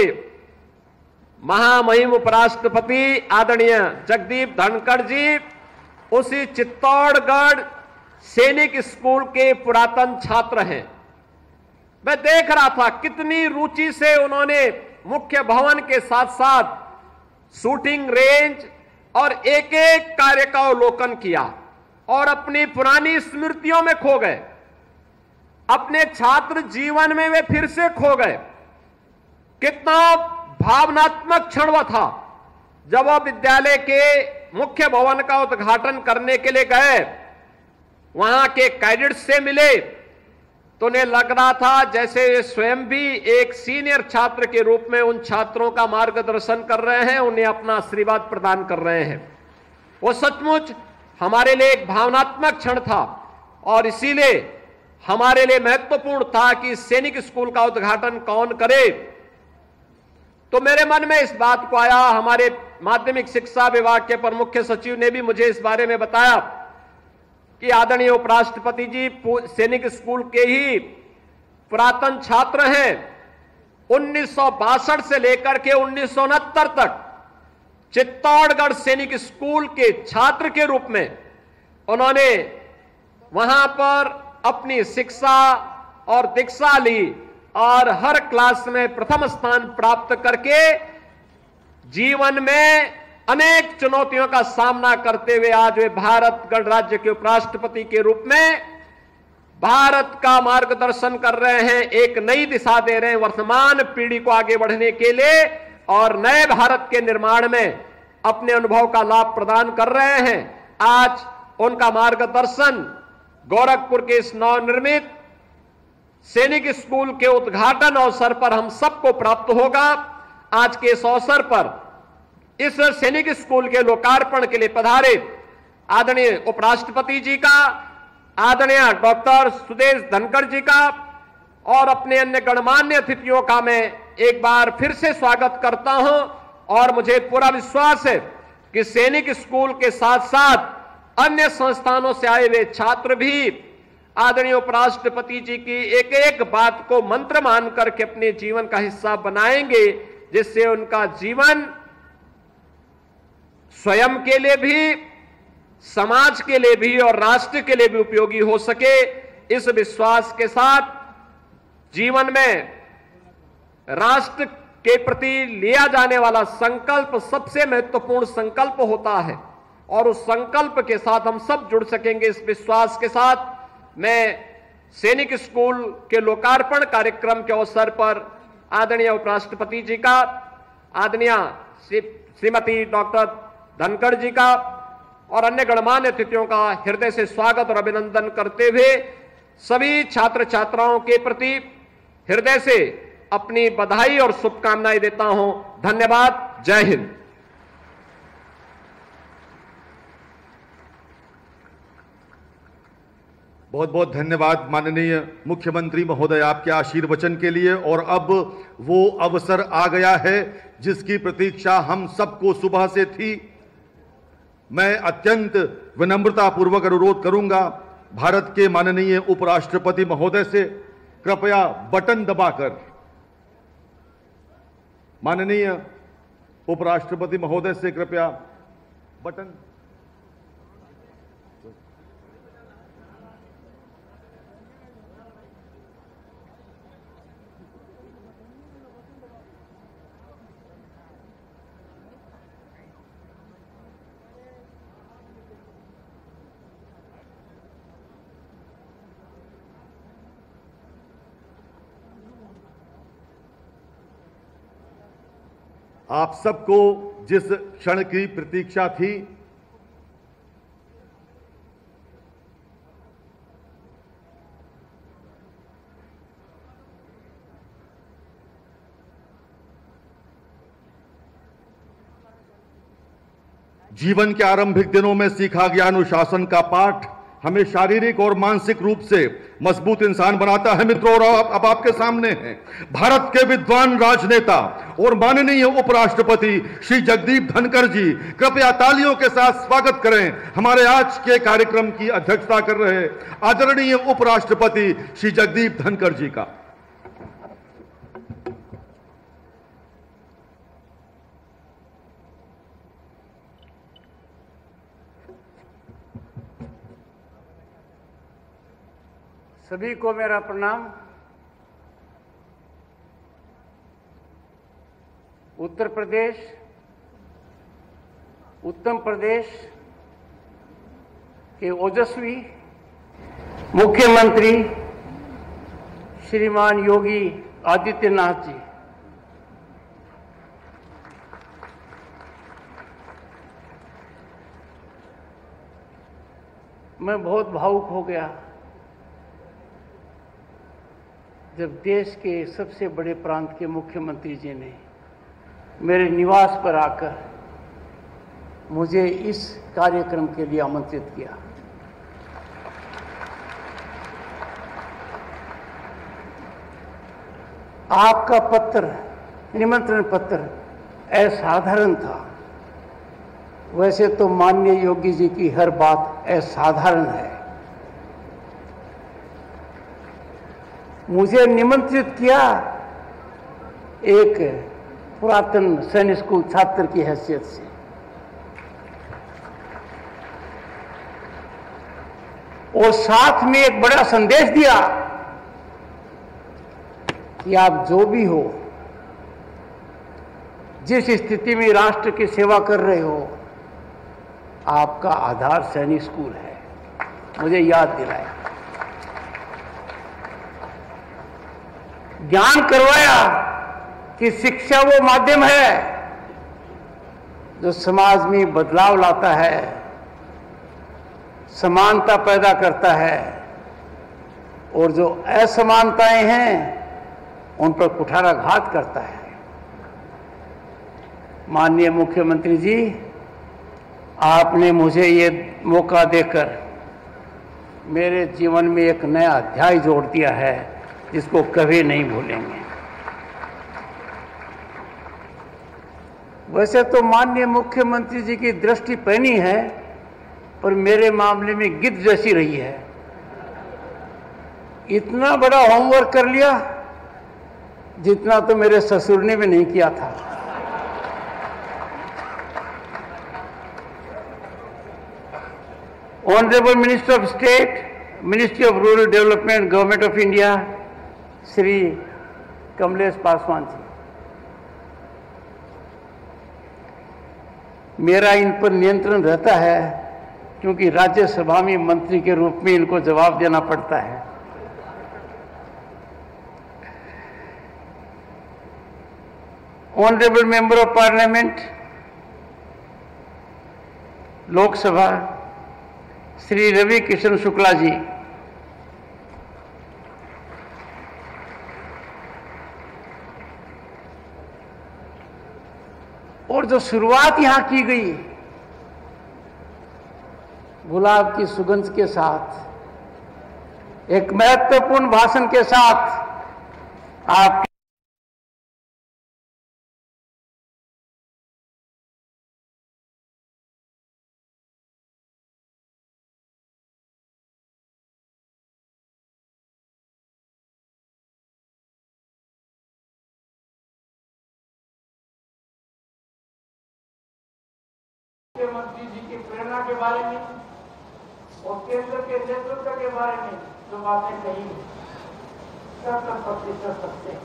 महामहिम उपराष्ट्रपति आदरणीय जगदीप धनखड़ जी उसी चित्तौड़गढ़ सैनिक स्कूल के पुरातन छात्र हैं। मैं देख रहा था कितनी रुचि से उन्होंने मुख्य भवन के साथ साथ शूटिंग रेंज और एक एक कार्य का अवलोकन किया और अपनी पुरानी स्मृतियों में खो गए। अपने छात्र जीवन में वे फिर से खो गए। कितना भावनात्मक क्षण था जब वह विद्यालय के मुख्य भवन का उद्घाटन करने के लिए गए। वहाँ के कैडेट से मिले। तो उन्हें लग रहा था जैसे स्वयं भी एक सीनियर छात्र के रूप में उन छात्रों का मार्गदर्शन कर रहे हैं, उन्हें अपना आशीर्वाद प्रदान कर रहे हैं। वो सचमुच हमारे लिए एक भावनात्मक क्षण था और इसीलिए हमारे लिए महत्वपूर्ण था कि सैनिक स्कूल का उद्घाटन कौन करे। तो मेरे मन में इस बात को आया, हमारे माध्यमिक शिक्षा विभाग के प्रमुख सचिव ने भी मुझे इस बारे में बताया कि आदरणीय उपराष्ट्रपति जी सैनिक स्कूल के ही पुरातन छात्र हैं। उन्नीस सौ बासठ से लेकर के उन्नीस सौ उनहत्तर तक चित्तौड़गढ़ सैनिक स्कूल के छात्र के रूप में उन्होंने वहाँ पर अपनी शिक्षा और दीक्षा ली। और हर क्लास में प्रथम स्थान प्राप्त करके जीवन में अनेक चुनौतियों का सामना करते हुए आज वे भारत गणराज्य के उपराष्ट्रपति के रूप में भारत का मार्गदर्शन कर रहे हैं, एक नई दिशा दे रहे हैं, वर्तमान पीढ़ी को आगे बढ़ने के लिए और नए भारत के निर्माण में अपने अनुभव का लाभ प्रदान कर रहे हैं। आज उनका मार्गदर्शन गोरखपुर के इस नवनिर्मित सैनिक स्कूल के उद्घाटन अवसर पर हम सबको प्राप्त होगा। आज के इस अवसर पर इस सैनिक स्कूल के लोकार्पण के लिए पधारे आदरणीय उपराष्ट्रपति जी का, आदरणीय डॉक्टर सुदेश धनखड़ जी का और अपने अन्य गणमान्य अतिथियों का मैं एक बार फिर से स्वागत करता हूँ और मुझे पूरा विश्वास है कि सैनिक स्कूल के साथ साथ अन्य संस्थानों से आए हुए छात्र भी आदरणीय उपराष्ट्रपति जी की एक एक बात को मंत्र मान करके अपने जीवन का हिस्सा बनाएँगे, जिससे उनका जीवन स्वयं के लिए भी, समाज के लिए भी और राष्ट्र के लिए भी उपयोगी हो सके। इस विश्वास के साथ जीवन में राष्ट्र के प्रति लिया जाने वाला संकल्प सबसे महत्वपूर्ण संकल्प होता है। और उस संकल्प के साथ हम सब जुड़ सकेंगे इस विश्वास के साथ। मैं सैनिक स्कूल के लोकार्पण कार्यक्रम के अवसर पर आदरणीय उपराष्ट्रपति जी का, आदरणीय श्रीमती डॉक्टर धनखड़ जी का और अन्य गणमान्य अतिथियों का हृदय से स्वागत और अभिनंदन करते हुए सभी छात्र छात्राओं के प्रति हृदय से अपनी बधाई और शुभकामनाएँ देता हूँ। धन्यवाद। जय हिंद। बहुत बहुत धन्यवाद माननीय मुख्यमंत्री महोदय आपके आशीर्वचन के लिए। और अब वो अवसर आ गया है जिसकी प्रतीक्षा हम सबको सुबह से थी। मैं अत्यंत विनम्रता पूर्वक अनुरोध करूँगा भारत के माननीय उपराष्ट्रपति महोदय से, कृपया बटन दबाकर। माननीय उपराष्ट्रपति महोदय से कृपया बटन आप सबको जिस क्षण की प्रतीक्षा थी, जीवन के आरंभिक दिनों में सीखा गया अनुशासन का पाठ हमें शारीरिक और मानसिक रूप से मज़बूत इंसान बनाता है मित्रों, और अब अब आपके सामने हैं। भारत के विद्वान राजनेता और माननीय उपराष्ट्रपति श्री जगदीप धनकर जी, कृपया तालियों के साथ स्वागत करें। हमारे आज के कार्यक्रम की अध्यक्षता कर रहे आदरणीय उपराष्ट्रपति श्री जगदीप धनकर जी का। सभी को मेरा प्रणाम। उत्तर प्रदेश, उत्तम प्रदेश के ओजस्वी मुख्यमंत्री श्रीमान योगी आदित्यनाथ जी। मैं बहुत भावुक हो गया। जब देश के सबसे बड़े प्रांत के मुख्यमंत्री जी ने मेरे निवास पर आकर मुझे इस कार्यक्रम के लिए आमंत्रित किया। आपका पत्र, निमंत्रण पत्र असाधारण था। वैसे तो माननीय योगी जी की हर बात असाधारण है। मुझे निमंत्रित किया एक पुरातन सैन्य स्कूल छात्र की हैसियत से। और साथ में एक बड़ा संदेश दिया कि आप जो भी हो, जिस स्थिति में राष्ट्र की सेवा कर रहे हो, आपका आधार सैनिक स्कूल है। मुझे याद दिलाया। ज्ञान करवाया कि शिक्षा वो माध्यम है जो समाज में बदलाव लाता है, समानता पैदा करता है, और जो असमानताएँ हैं, उन पर कुठाराघात करता है। माननीय मुख्यमंत्री जी, आपने मुझे ये मौका देकर मेरे जीवन में एक नया अध्याय जोड़ दिया है। जिसको कभी नहीं भूलेंगे। वैसे तो माननीय मुख्यमंत्री जी की दृष्टि पैनी है, पर मेरे मामले में गिद्ध जैसी रही है। इतना बड़ा होमवर्क कर लिया, जितना तो मेरे ससुर ने भी नहीं किया था। Honourable minister of state ministry of rural development government of India Shri Kamlesh Paswan ji. मेरा इन पर नियंत्रण रहता है, क्योंकि राज्यसभा में मंत्री के रूप में इनको जवाब देना पड़ता है। Honourable member of parliament Lok Sabha Shri Ravi Kishan Shukla ji और जो शुरुआत यहाँ की गई, गुलाब की सुगंध के साथ, एक महत्वपूर्ण भाषण के साथ, आप मुख्यमंत्री जी की प्रेरणा के बारे में, और केंद्र के नेतृत्व के बारे में जो बातें कही शत प्रतिशत सत्य है।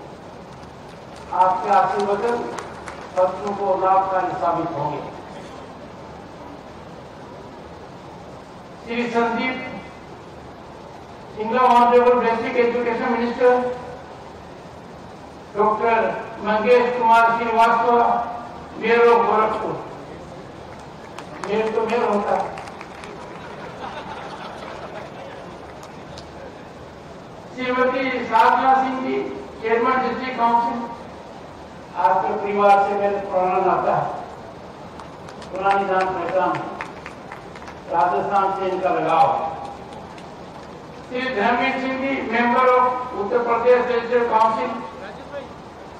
आपके आशीर्वचन बच्चों को लाभकारी साबित होंगे। Shri Sandeep Singla honourable basic education minister doctor Mangesh Kumar Shrivastava मेरो गोरखपुर। मेरे तो मेरा होता। Shrimati Sadhana Singh ji chairman district council आपके परिवार से मेरे पुराना नाता है। पुरानी जान पहचान, राजस्थान से इनका लगाव। Shri Dharmveer Singh ji member of Uttar Pradesh legislative council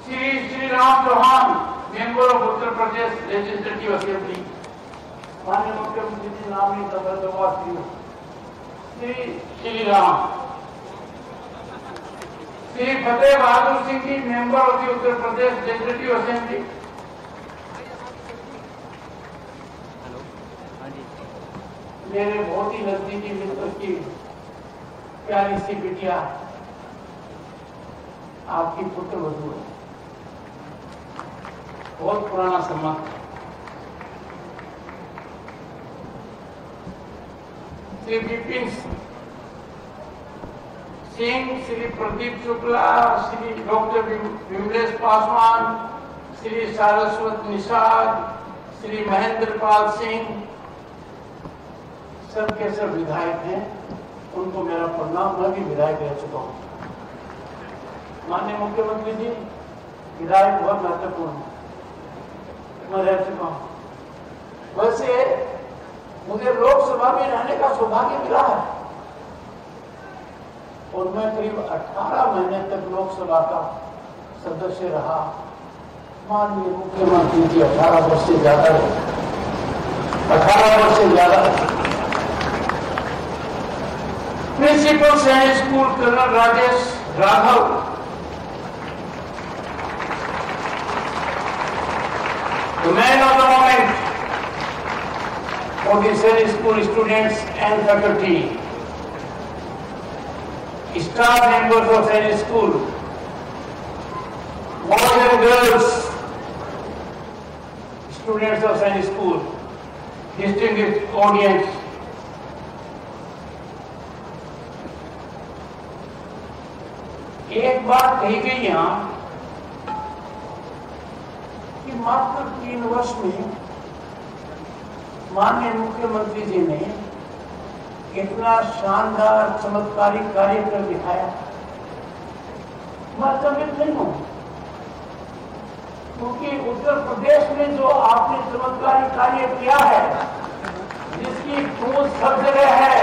Shri Shri Ram Chauhan member of Uttar Pradesh legislative assembly माननीय मुख्यमंत्री जी नामी धन्यवाद Shri Shri Ram Shri Fateh Bahadur Singh ji member of the Uttar Pradesh legislative assembly मेरे बहुत ही नजदीकी मित्र की प्यारी सी बिटिया आपकी पुत्र वधु है। बहुत पुराना संबंध श्री विपिन सिंह, श्री प्रदीप शुक्ला, श्री डॉक्टर विमलेश पासवान, श्री सारस्वत निषाद, श्री महेंद्र पाल सिंह। सब के सब विधायक हैं। उनको मेरा प्रणाम। मैं भी विधायक रह चुका हूँ। माननीय मुख्यमंत्री जी, विधायक बहुत महत्वपूर्ण है। मैं रह चुका हूँ। वैसे मुझे लोकसभा में रहने का सौभाग्य मिला है। और मैं करीब 18 महीने तक लोकसभा का सदस्य रहा। माननीय मुख्यमंत्री जी 18 वर्ष से ज़्यादा अठारह वर्ष से ज़्यादा principal Sainik school colonel Rajesh Raghav. the man of the Sainik school students and faculty, staff members of Sainik school, boys and girls, students of Sainik school, distinguished audience, एक बात कही गई यहाँ कि मात्र तीन वर्ष में माननीय मुख्यमंत्री जी ने इतना शानदार चमत्कारिक कार्य कर दिखाया। मैं चकित नहीं हूँ, क्योंकि उत्तर प्रदेश में जो आपने चमत्कारी कार्य किया है, जिसकी खोज सब जगह है।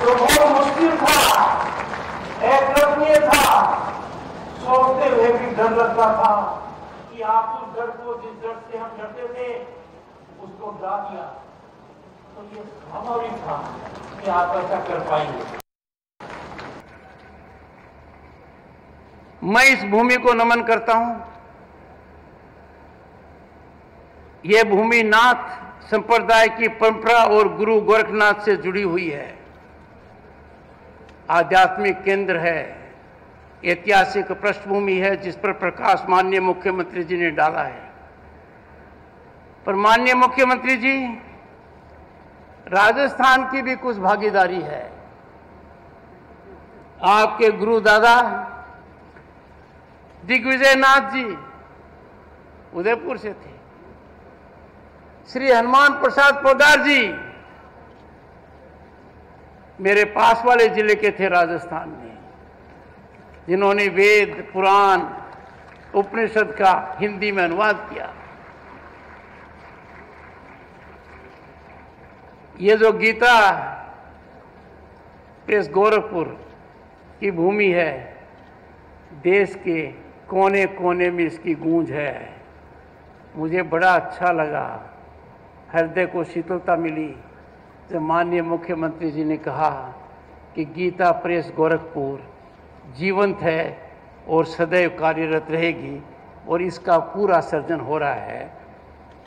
तो बहुत मुश्किल था एकलव्य था, सोचते हुए भी डर लगता था कि आप उस डर को, जिस डर तो ये था कि आप ऐसा कर पाएँगे। मैं इस भूमि को नमन करता हूँ। यह भूमि नाथ संप्रदाय की परंपरा और गुरु गोरखनाथ से जुड़ी हुई है। आध्यात्मिक केंद्र है, ऐतिहासिक पृष्ठभूमि है, जिस पर प्रकाश माननीय मुख्यमंत्री जी ने डाला है। पर माननीय मुख्यमंत्री जी, राजस्थान की भी कुछ भागीदारी है। आपके गुरु दादा दिग्विजय नाथ जी उदयपुर से थे। श्री हनुमान प्रसाद पोदार जी मेरे पास वाले ज़िले के थे राजस्थान में, जिन्होंने वेद, पुराण, उपनिषद का हिंदी में अनुवाद किया। ये जो गीता प्रेस गोरखपुर की भूमि है, देश के कोने कोने में इसकी गूंज है। मुझे बड़ा अच्छा लगा, हृदय को शीतलता मिली। जब माननीय मुख्यमंत्री जी ने कहा कि गीता प्रेस गोरखपुर जीवंत है और सदैव कार्यरत रहेगी और इसका पूरा सर्जन हो रहा है,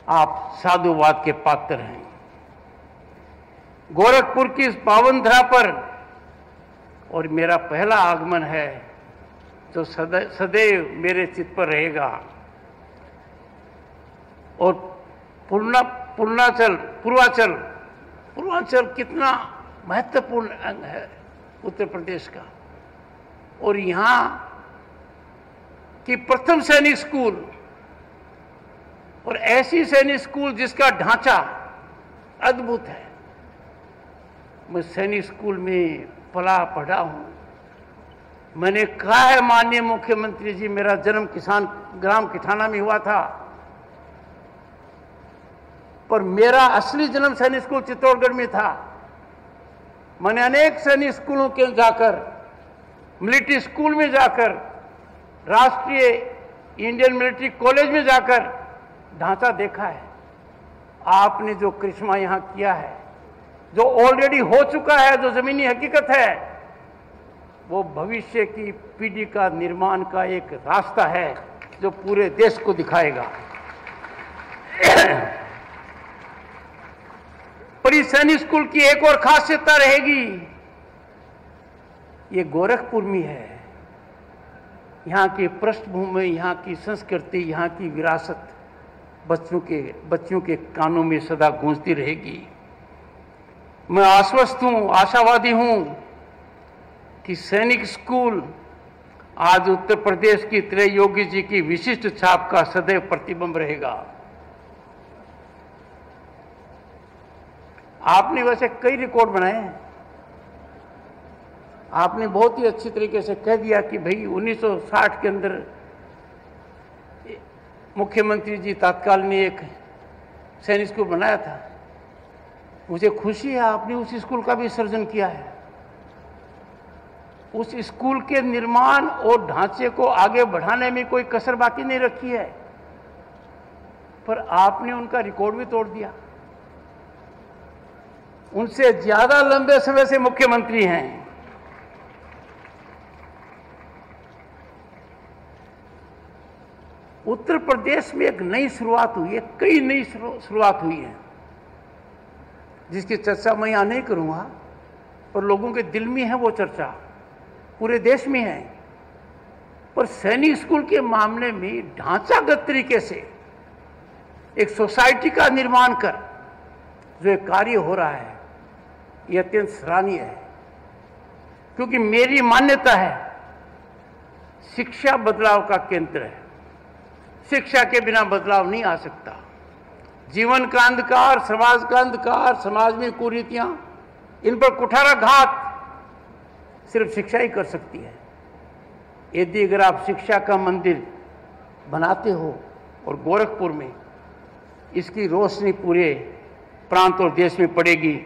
आप साधुवाद के पात्र हैं। गोरखपुर की इस पावन धरा पर, और मेरा पहला आगमन है, जो सदैव मेरे चित्त पर रहेगा। और पूर्णा, पूर्णाचल, पूर्वाचल, पूर्वांचल कितना महत्वपूर्ण अंग है उत्तर प्रदेश का। और यहाँ की प्रथम सैनिक स्कूल, और ऐसी सैनिक स्कूल जिसका ढांचा अद्भुत है। मैं सैनिक स्कूल में पला पढ़ा हूँ। मैंने कहा है माननीय मुख्यमंत्री जी, मेरा जन्म किसान ग्राम किठाना में हुआ था। पर मेरा असली जन्म सैनिक स्कूल चित्तौड़गढ़ में था। मैंने अनेक सैनिक स्कूलों के जाकर, मिलिट्री स्कूल में जाकर, राष्ट्रीय इंडियन मिलिट्री कॉलेज में जाकर ढांचा देखा है। आपने जो करिश्मा यहाँ किया है जो ऑलरेडी हो चुका है, जो जमीनी हकीकत है, वो भविष्य की पीढ़ी का निर्माण का एक रास्ता है जो पूरे देश को दिखाएगा। पर इस सैनिक स्कूल की एक और खासियतता रहेगी, ये गोरखपुर में है। यहाँ की पृष्ठभूमि, यहाँ की संस्कृति, यहाँ की विरासत बच्चों के बच्चों के कानों में सदा गूंजती रहेगी। मैं आश्वस्त हूँ, आशावादी हूँ कि सैनिक स्कूल आज उत्तर प्रदेश की तरह योगी जी की विशिष्ट छाप का सदैव प्रतिबिंब रहेगा। आपने वैसे कई रिकॉर्ड बनाए हैं। आपने बहुत ही अच्छी तरीके से कह दिया कि भाई 1960 के अंदर मुख्यमंत्री जी तत्काल ने एक सैनिक स्कूल बनाया था। मुझे खुशी है, आपने उस स्कूल का भी सर्जन किया है। उस स्कूल के निर्माण और ढांचे को आगे बढ़ाने में कोई कसर बाकी नहीं रखी है। पर आपने उनका रिकॉर्ड भी तोड़ दिया। उनसे ज़्यादा लंबे समय से मुख्यमंत्री हैं। उत्तर प्रदेश में एक नई शुरुआत हुई है, कई नई शुरुआत हुई है। जिसकी चर्चा मैं यहाँ नहीं करूँगा पर लोगों के दिल में है वो चर्चा, पूरे देश में है, पर सैनिक स्कूल के मामले में ढांचागत तरीके से एक सोसाइटी का निर्माण कर जो एक कार्य हो रहा है यह अत्यंत सराहनीय है। क्योंकि मेरी मान्यता है, शिक्षा बदलाव का केंद्र है। शिक्षा के बिना बदलाव नहीं आ सकता। जीवन का अंधकार समाज का अंधकार समाज में कुरीतियाँ, इन पर कुठारा घात सिर्फ़ शिक्षा ही कर सकती है। यदि अगर आप शिक्षा का मंदिर बनाते हो और गोरखपुर में, इसकी रोशनी पूरे प्रांत और देश में पड़ेगी,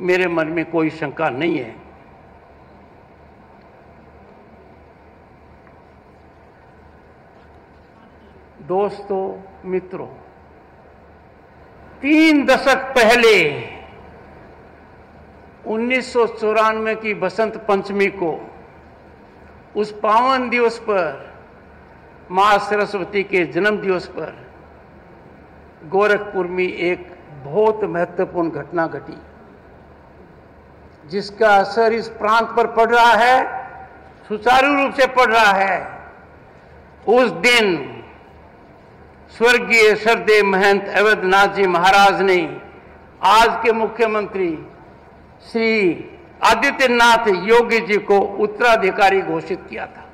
मेरे मन में कोई शंका नहीं है। दोस्तों, मित्रों तीन दशक पहले उन्नीस सौ चौरानवे की बसंत पंचमी को उस पावन दिवस पर, माँ सरस्वती के जन्म दिवस पर गोरखपुर में एक बहुत महत्वपूर्ण घटना घटी, जिसका असर इस प्रांत पर पड़ रहा है, सुचारू रूप से पड़ रहा है। उस दिन स्वर्गीय श्रद्धे महंत अवैधनाथ जी महाराज ने आज के मुख्यमंत्री श्री आदित्यनाथ योगी जी को उत्तराधिकारी घोषित किया था।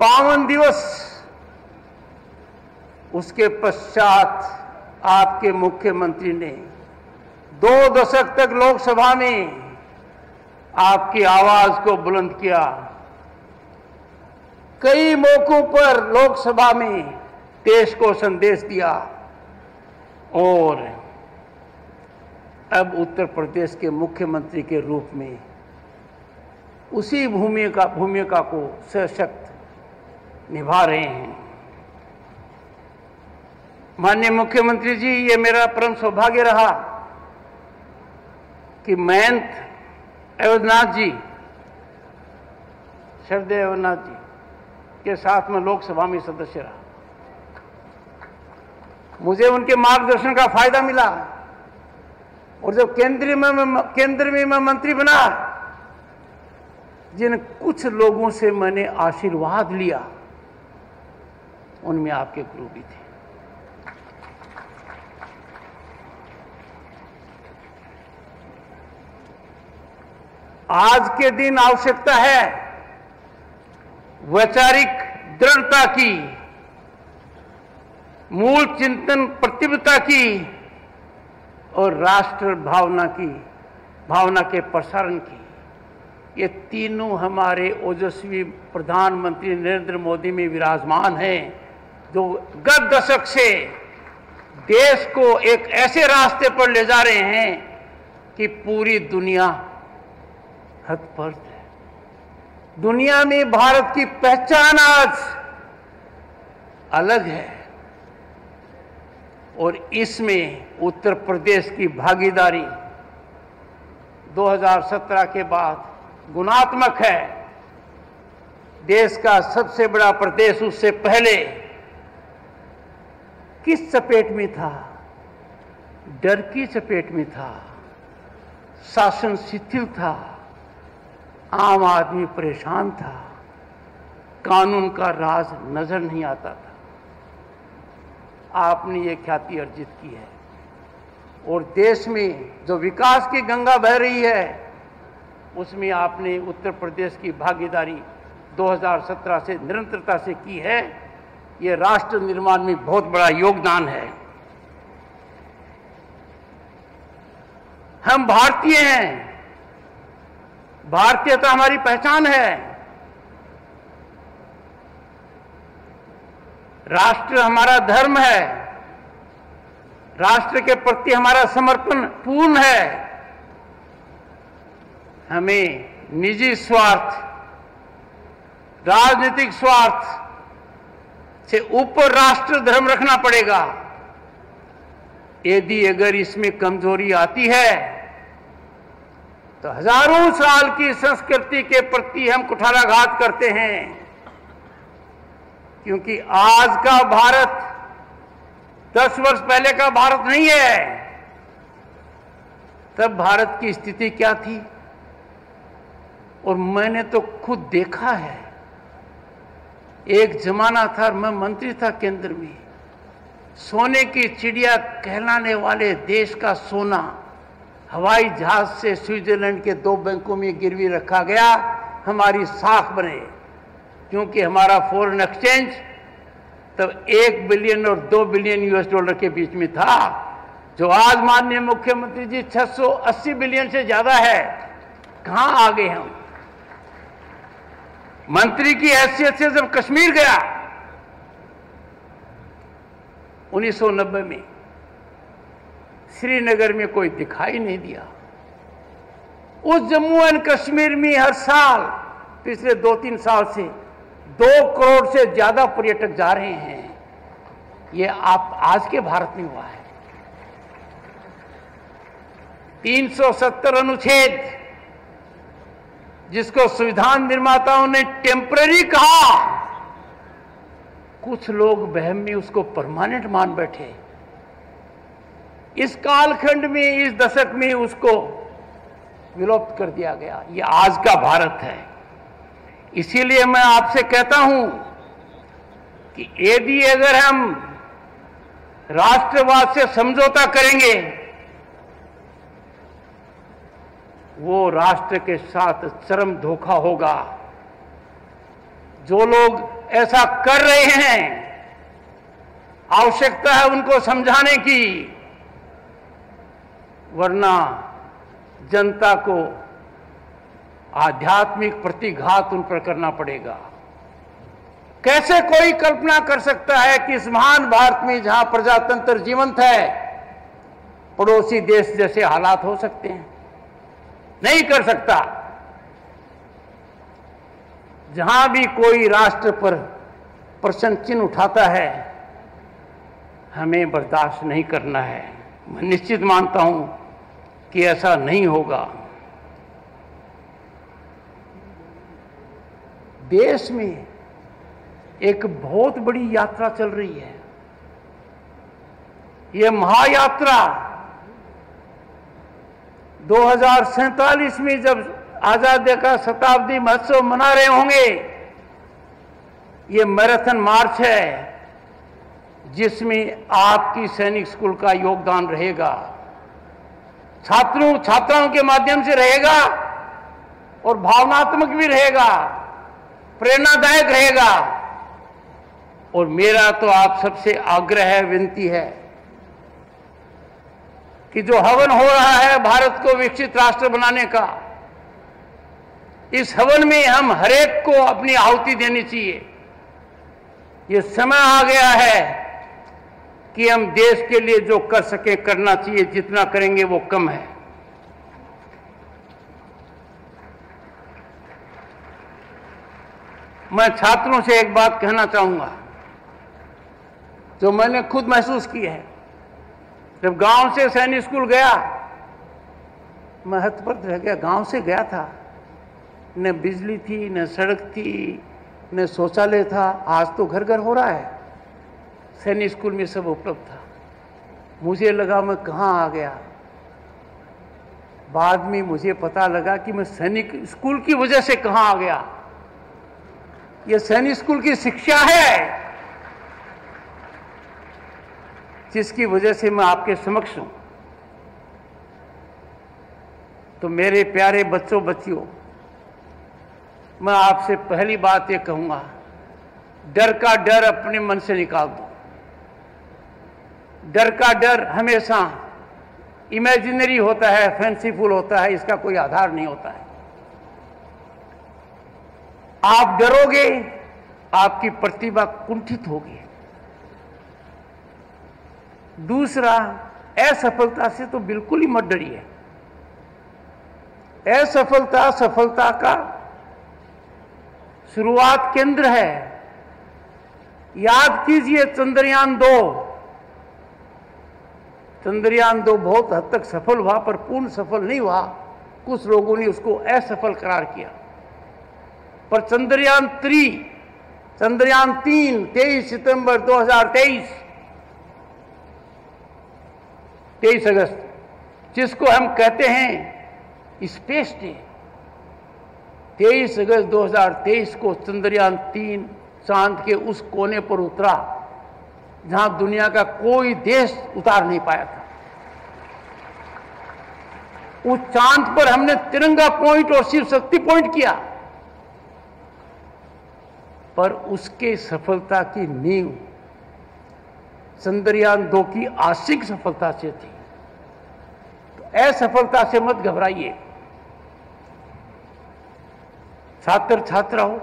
पावन दिवस उसके पश्चात आपके मुख्यमंत्री ने दो दशक तक लोकसभा में आपकी आवाज़ को बुलंद किया। कई मौकों पर लोकसभा में देश को संदेश दिया और अब उत्तर प्रदेश के मुख्यमंत्री के रूप में उसी भूमिका भूमिका को सशक्त निभा रहे हैं। माननीय मुख्यमंत्री जी, ये मेरा परम सौभाग्य रहा कि मयंत अवधनाथ जी श्रद्धे अवधनाथ जी के साथ में लोकसभा में सदस्य रहा। मुझे उनके मार्गदर्शन का फ़ायदा मिला। और जब केंद्रीय में केंद्र में मैं मंत्री बना, जिन कुछ लोगों से मैंने आशीर्वाद लिया, उनमें आपके गुरु भी थे। आज के दिन आवश्यकता है वैचारिक दृढ़ता की, मूल चिंतन प्रतिबद्धता की और राष्ट्र भावना की, भावना के प्रसारण की। ये तीनों हमारे ओजस्वी प्रधानमंत्री नरेंद्र मोदी में विराजमान हैं। जो गत दशक से देश को एक ऐसे रास्ते पर ले जा रहे हैं कि पूरी दुनिया हतपर्त है। दुनिया में भारत की पहचान आज अलग है। और इसमें उत्तर प्रदेश की भागीदारी 2017 के बाद गुणात्मक है। देश का सबसे बड़ा प्रदेश उससे पहले किस चपेट में था? डर की चपेट में था। शासन शिथिल था। आम आदमी परेशान था। कानून का राज नज़र नहीं आता था। आपने ये ख्याति अर्जित की है। और देश में जो विकास की गंगा बह रही है, उसमें आपने उत्तर प्रदेश की भागीदारी 2017 से निरंतरता से की है। ये राष्ट्र निर्माण में बहुत बड़ा योगदान है। हम भारतीय हैं। भारतीयता हमारी पहचान है। राष्ट्र हमारा धर्म है। राष्ट्र के प्रति हमारा समर्पण पूर्ण है। हमें निजी स्वार्थ, राजनीतिक स्वार्थ से ऊपर राष्ट्र धर्म रखना पड़ेगा। यदि अगर इसमें कमज़ोरी आती है तो हज़ारों साल की संस्कृति के प्रति हम कुठाराघात करते हैं, क्योंकि आज का भारत, दस वर्ष पहले का भारत नहीं है। तब भारत की स्थिति क्या थी? और मैंने तो खुद देखा है, एक जमाना था मैं मंत्री था केंद्र में, सोने की चिड़िया कहलाने वाले देश का सोना। हवाई जहाज़ से स्विट्जरलैंड के दो बैंकों में गिरवी रखा गया, हमारी साख बने। क्योंकि हमारा फॉरेन एक्सचेंज तब एक बिलियन और दो बिलियन यूएस डॉलर के बीच में था, जो आज माननीय मुख्यमंत्री जी 680 बिलियन से ज़्यादा है। कहाँ आ गए हम? मंत्री की हैसियत से जब कश्मीर गया 1990 में। श्रीनगर में कोई दिखाई नहीं दिया। उस जम्मू एंड कश्मीर में हर साल, पिछले दो तीन साल से दो करोड़ से ज़्यादा पर्यटक जा रहे हैं। ये आप आज के भारत में हुआ है। 370 अनुच्छेद, जिसको संविधान निर्माताओं ने टेम्पररी कहा। कुछ लोग बहम में उसको परमानेंट मान बैठे। इस कालखंड में, इस दशक में उसको विलुप्त कर दिया गया। ये आज का भारत है। इसीलिए मैं आपसे कहता हूँ कि यदि अगर हम राष्ट्रवाद से समझौता करेंगे, वो राष्ट्र के साथ चरम धोखा होगा। जो लोग ऐसा कर रहे हैं, आवश्यकता है उनको समझाने की। वरना जनता को आध्यात्मिक प्रतिघात उन पर करना पड़ेगा। कैसे कोई कल्पना कर सकता है कि इस महान भारत में जहाँ प्रजातंत्र जीवंत है, पड़ोसी देश जैसे हालात हो सकते हैं? नहीं कर सकता। जहाँ भी कोई राष्ट्र पर प्रश्न चिन्ह उठाता है, हमें बर्दाश्त नहीं करना है। मैं निश्चित मानता हूँ कि ऐसा नहीं होगा। देश में एक बहुत बड़ी यात्रा चल रही है। यह महायात्रा दो में जब आज़ादी का शताब्दी महोत्सव मना रहे होंगे, ये मैराथन मार्च है, जिसमें आपकी सैनिक स्कूल का योगदान रहेगा। छात्रों, छात्राओं के माध्यम से रहेगा और भावनात्मक भी रहेगा, प्रेरणादायक रहेगा। और मेरा तो आप सबसे आग्रह है, विनती है कि जो हवन हो रहा है भारत को विकसित राष्ट्र बनाने का, इस हवन में हम हरेक को अपनी आहुति देनी चाहिए। यह समय आ गया है कि हम देश के लिए जो कर सके, करना चाहिए, जितना करेंगे वो कम है। मैं छात्रों से एक बात कहना चाहूँगा, जो मैंने खुद महसूस की है। जब गाँव से सैनिक स्कूल गया, मैं रह गया, गाँव से गया था। न बिजली थी, न सड़क थी, न शौचालय था। आज तो घर घर हो रहा है। सैनिक स्कूल में सब उपलब्ध था। मुझे लगा मैं कहाँ आ गया। बाद में मुझे पता लगा कि मैं सैनिक स्कूल की वजह से कहाँ आ गया। यह सैनिक स्कूल की शिक्षा है, जिसकी वजह से मैं आपके समक्ष हूँ। तो मेरे प्यारे बच्चों बच्चियों मैं आपसे पहली बात ये कहूँगा, डर का डर अपने मन से निकाल दो। डर का डर हमेशा इमेजिनरी होता है फैंसीफुल होता है, इसका कोई आधार नहीं होता है। आप डरोगे, आपकी प्रतिभा कुंठित होगी। दूसरा, असफलता से तो बिल्कुल ही मत डरिए। असफलता, सफलता का शुरुआत केंद्र है। याद कीजिए, चंद्रयान दो। चंद्रयान दो बहुत हद तक सफल हुआ, पर पूर्ण सफल नहीं हुआ। कुछ लोगों ने उसको असफल करार किया। पर चंद्रयान थ्री चंद्रयान तीन, तेईस सितंबर 2023 तेईस अगस्त, जिसको हम कहते हैं स्पेस डे तेईस अगस्त 2023 को चंद्रयान तीन चाँद के उस कोने पर उतरा, जहाँ दुनिया का कोई देश उतार नहीं पाया था। उस चाँद पर हमने तिरंगा पॉइंट और शिव शक्ति पॉइंट किया। पर उसके सफलता की नींव चंद्रयान दो की आशिक सफलता से थी। तो असफलता से मत घबराइए। छात्र छात्राओं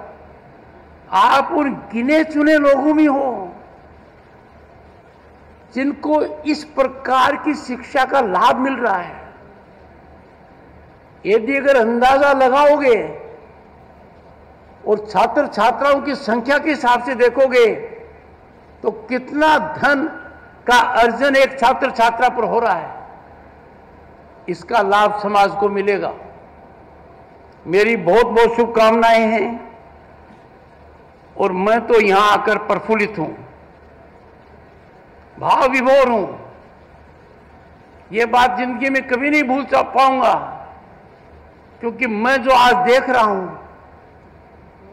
आप उन गिने चुने लोगों में हो, जिनको इस प्रकार की शिक्षा का लाभ मिल रहा है। यदि अगर अंदाज़ा लगाओगे और छात्र छात्राओं की संख्या के हिसाब से देखोगे तो कितना धन का अर्जन एक छात्र छात्रा पर हो रहा है। इसका लाभ समाज को मिलेगा। मेरी बहुत बहुत शुभकामनाएँ हैं और मैं तो यहाँ आकर प्रफुल्लित हूँ। भाव विभोर हूँ। यह बात ज़िंदगी में कभी नहीं भूल पाऊँगा। क्योंकि मैं जो आज देख रहा हूँ,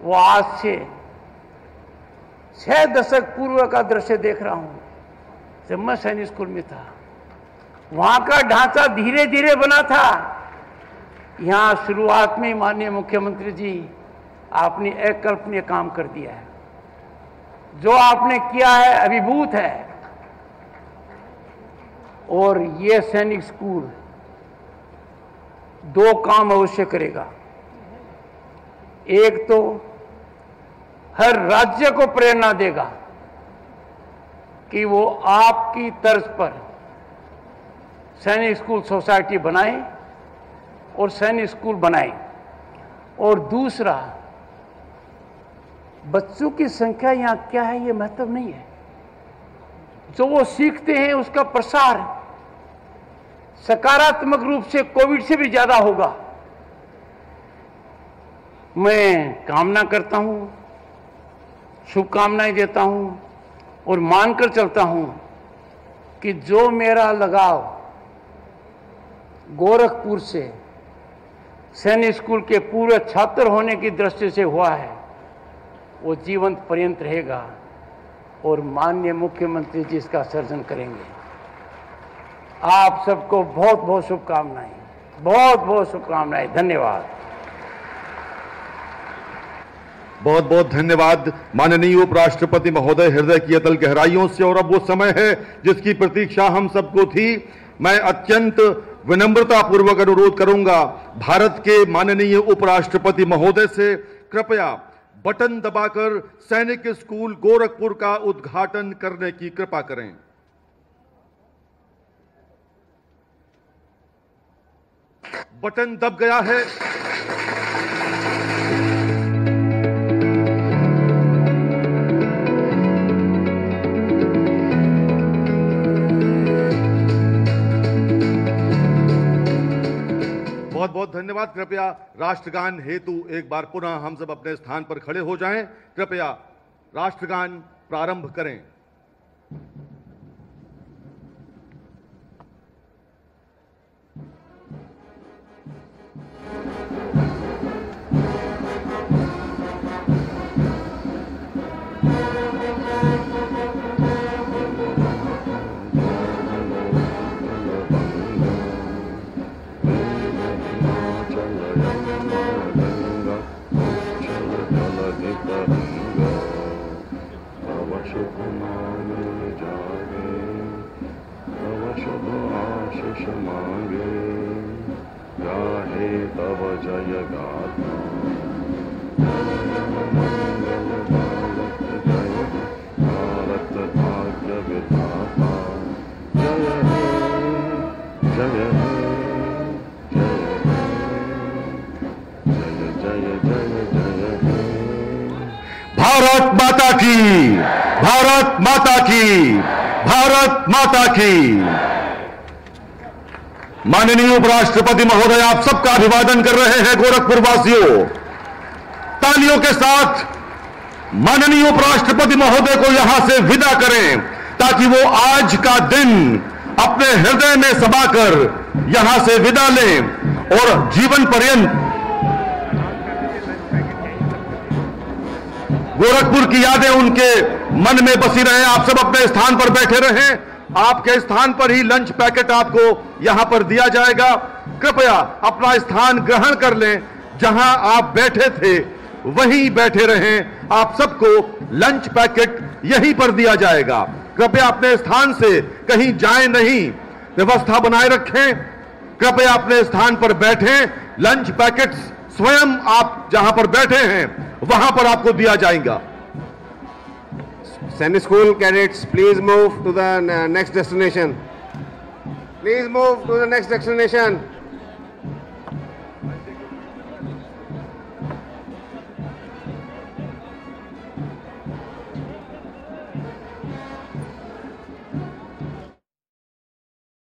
वो आज से छह दशक पूर्व का दृश्य देख रहा हूँ, जब मैं सैनिक स्कूल में था। वहाँ का ढांचा धीरे धीरे बना था। यहाँ शुरुआत में माननीय मुख्यमंत्री जी, आपने अकल्पनीय काम कर दिया है। जो आपने किया है, अभिभूत है। और ये सैनिक स्कूल दो काम अवश्य करेगा। एक तो हर राज्य को प्रेरणा देगा कि वो आपकी तर्ज पर सैनिक स्कूल सोसाइटी बनाए और सैनिक स्कूल बनाए। और दूसरा, बच्चों की संख्या यहाँ क्या है ये महत्व नहीं है। जो वो सीखते हैं उसका प्रसार सकारात्मक रूप से कोविड से भी ज़्यादा होगा। मैं कामना करता हूँ, शुभकामनाएँ देता हूँ और मानकर चलता हूँ कि जो मेरा लगाव गोरखपुर से सैन्य स्कूल के पूरे छात्र होने की दृष्टि से हुआ है, वो जीवंत पर्यंत रहेगा और माननीय मुख्यमंत्री जी इसका सर्जन करेंगे। आप सबको बहुत बहुत शुभकामनाएँ। बहुत बहुत शुभकामनाएँ। धन्यवाद। बहुत बहुत धन्यवाद माननीय उपराष्ट्रपति महोदय, हृदय की अतल गहराइयों से। और अब वो समय है जिसकी प्रतीक्षा हम सबको थी। मैं अत्यंत विनम्रता पूर्वक अनुरोध करूँगा भारत के माननीय उपराष्ट्रपति महोदय से, कृपया बटन दबाकर सैनिक स्कूल गोरखपुर का उद्घाटन करने की कृपा करें। बटन दब गया है। बहुत बहुत धन्यवाद। कृपया राष्ट्रगान हेतु एक बार पुनः हम सब अपने स्थान पर खड़े हो जाएँ। कृपया राष्ट्रगान प्रारंभ करें। तव जय गाथा भारत जय हे। भारत माता की, भारत माता की, भारत माता की। माननीय उपराष्ट्रपति महोदय, आप सबका अभिवादन कर रहे हैं गोरखपुर वासियों। तालियों के साथ माननीय उपराष्ट्रपति महोदय को यहाँ से विदा करें, ताकि वो आज का दिन अपने हृदय में समाकर यहाँ से विदा लें और जीवन पर्यंत गोरखपुर की यादें उनके मन में बसी रहे। आप सब अपने स्थान पर बैठे रहें। आपके स्थान पर ही लंच पैकेट आपको यहाँ पर दिया जाएगा। कृपया अपना स्थान ग्रहण कर लें। जहाँ आप बैठे थे, वहीं बैठे रहें। आप सबको लंच पैकेट यहीं पर दिया जाएगा। कृपया अपने स्थान से कहीं जाए नहीं। व्यवस्था बनाए रखें। कृपया अपने स्थान पर बैठें। लंच पैकेट स्वयं आप जहाँ पर बैठे हैं, वहाँ पर आपको दिया जाएगा। Send school cadets, please move to the uh, next destination. Please move to the next destination.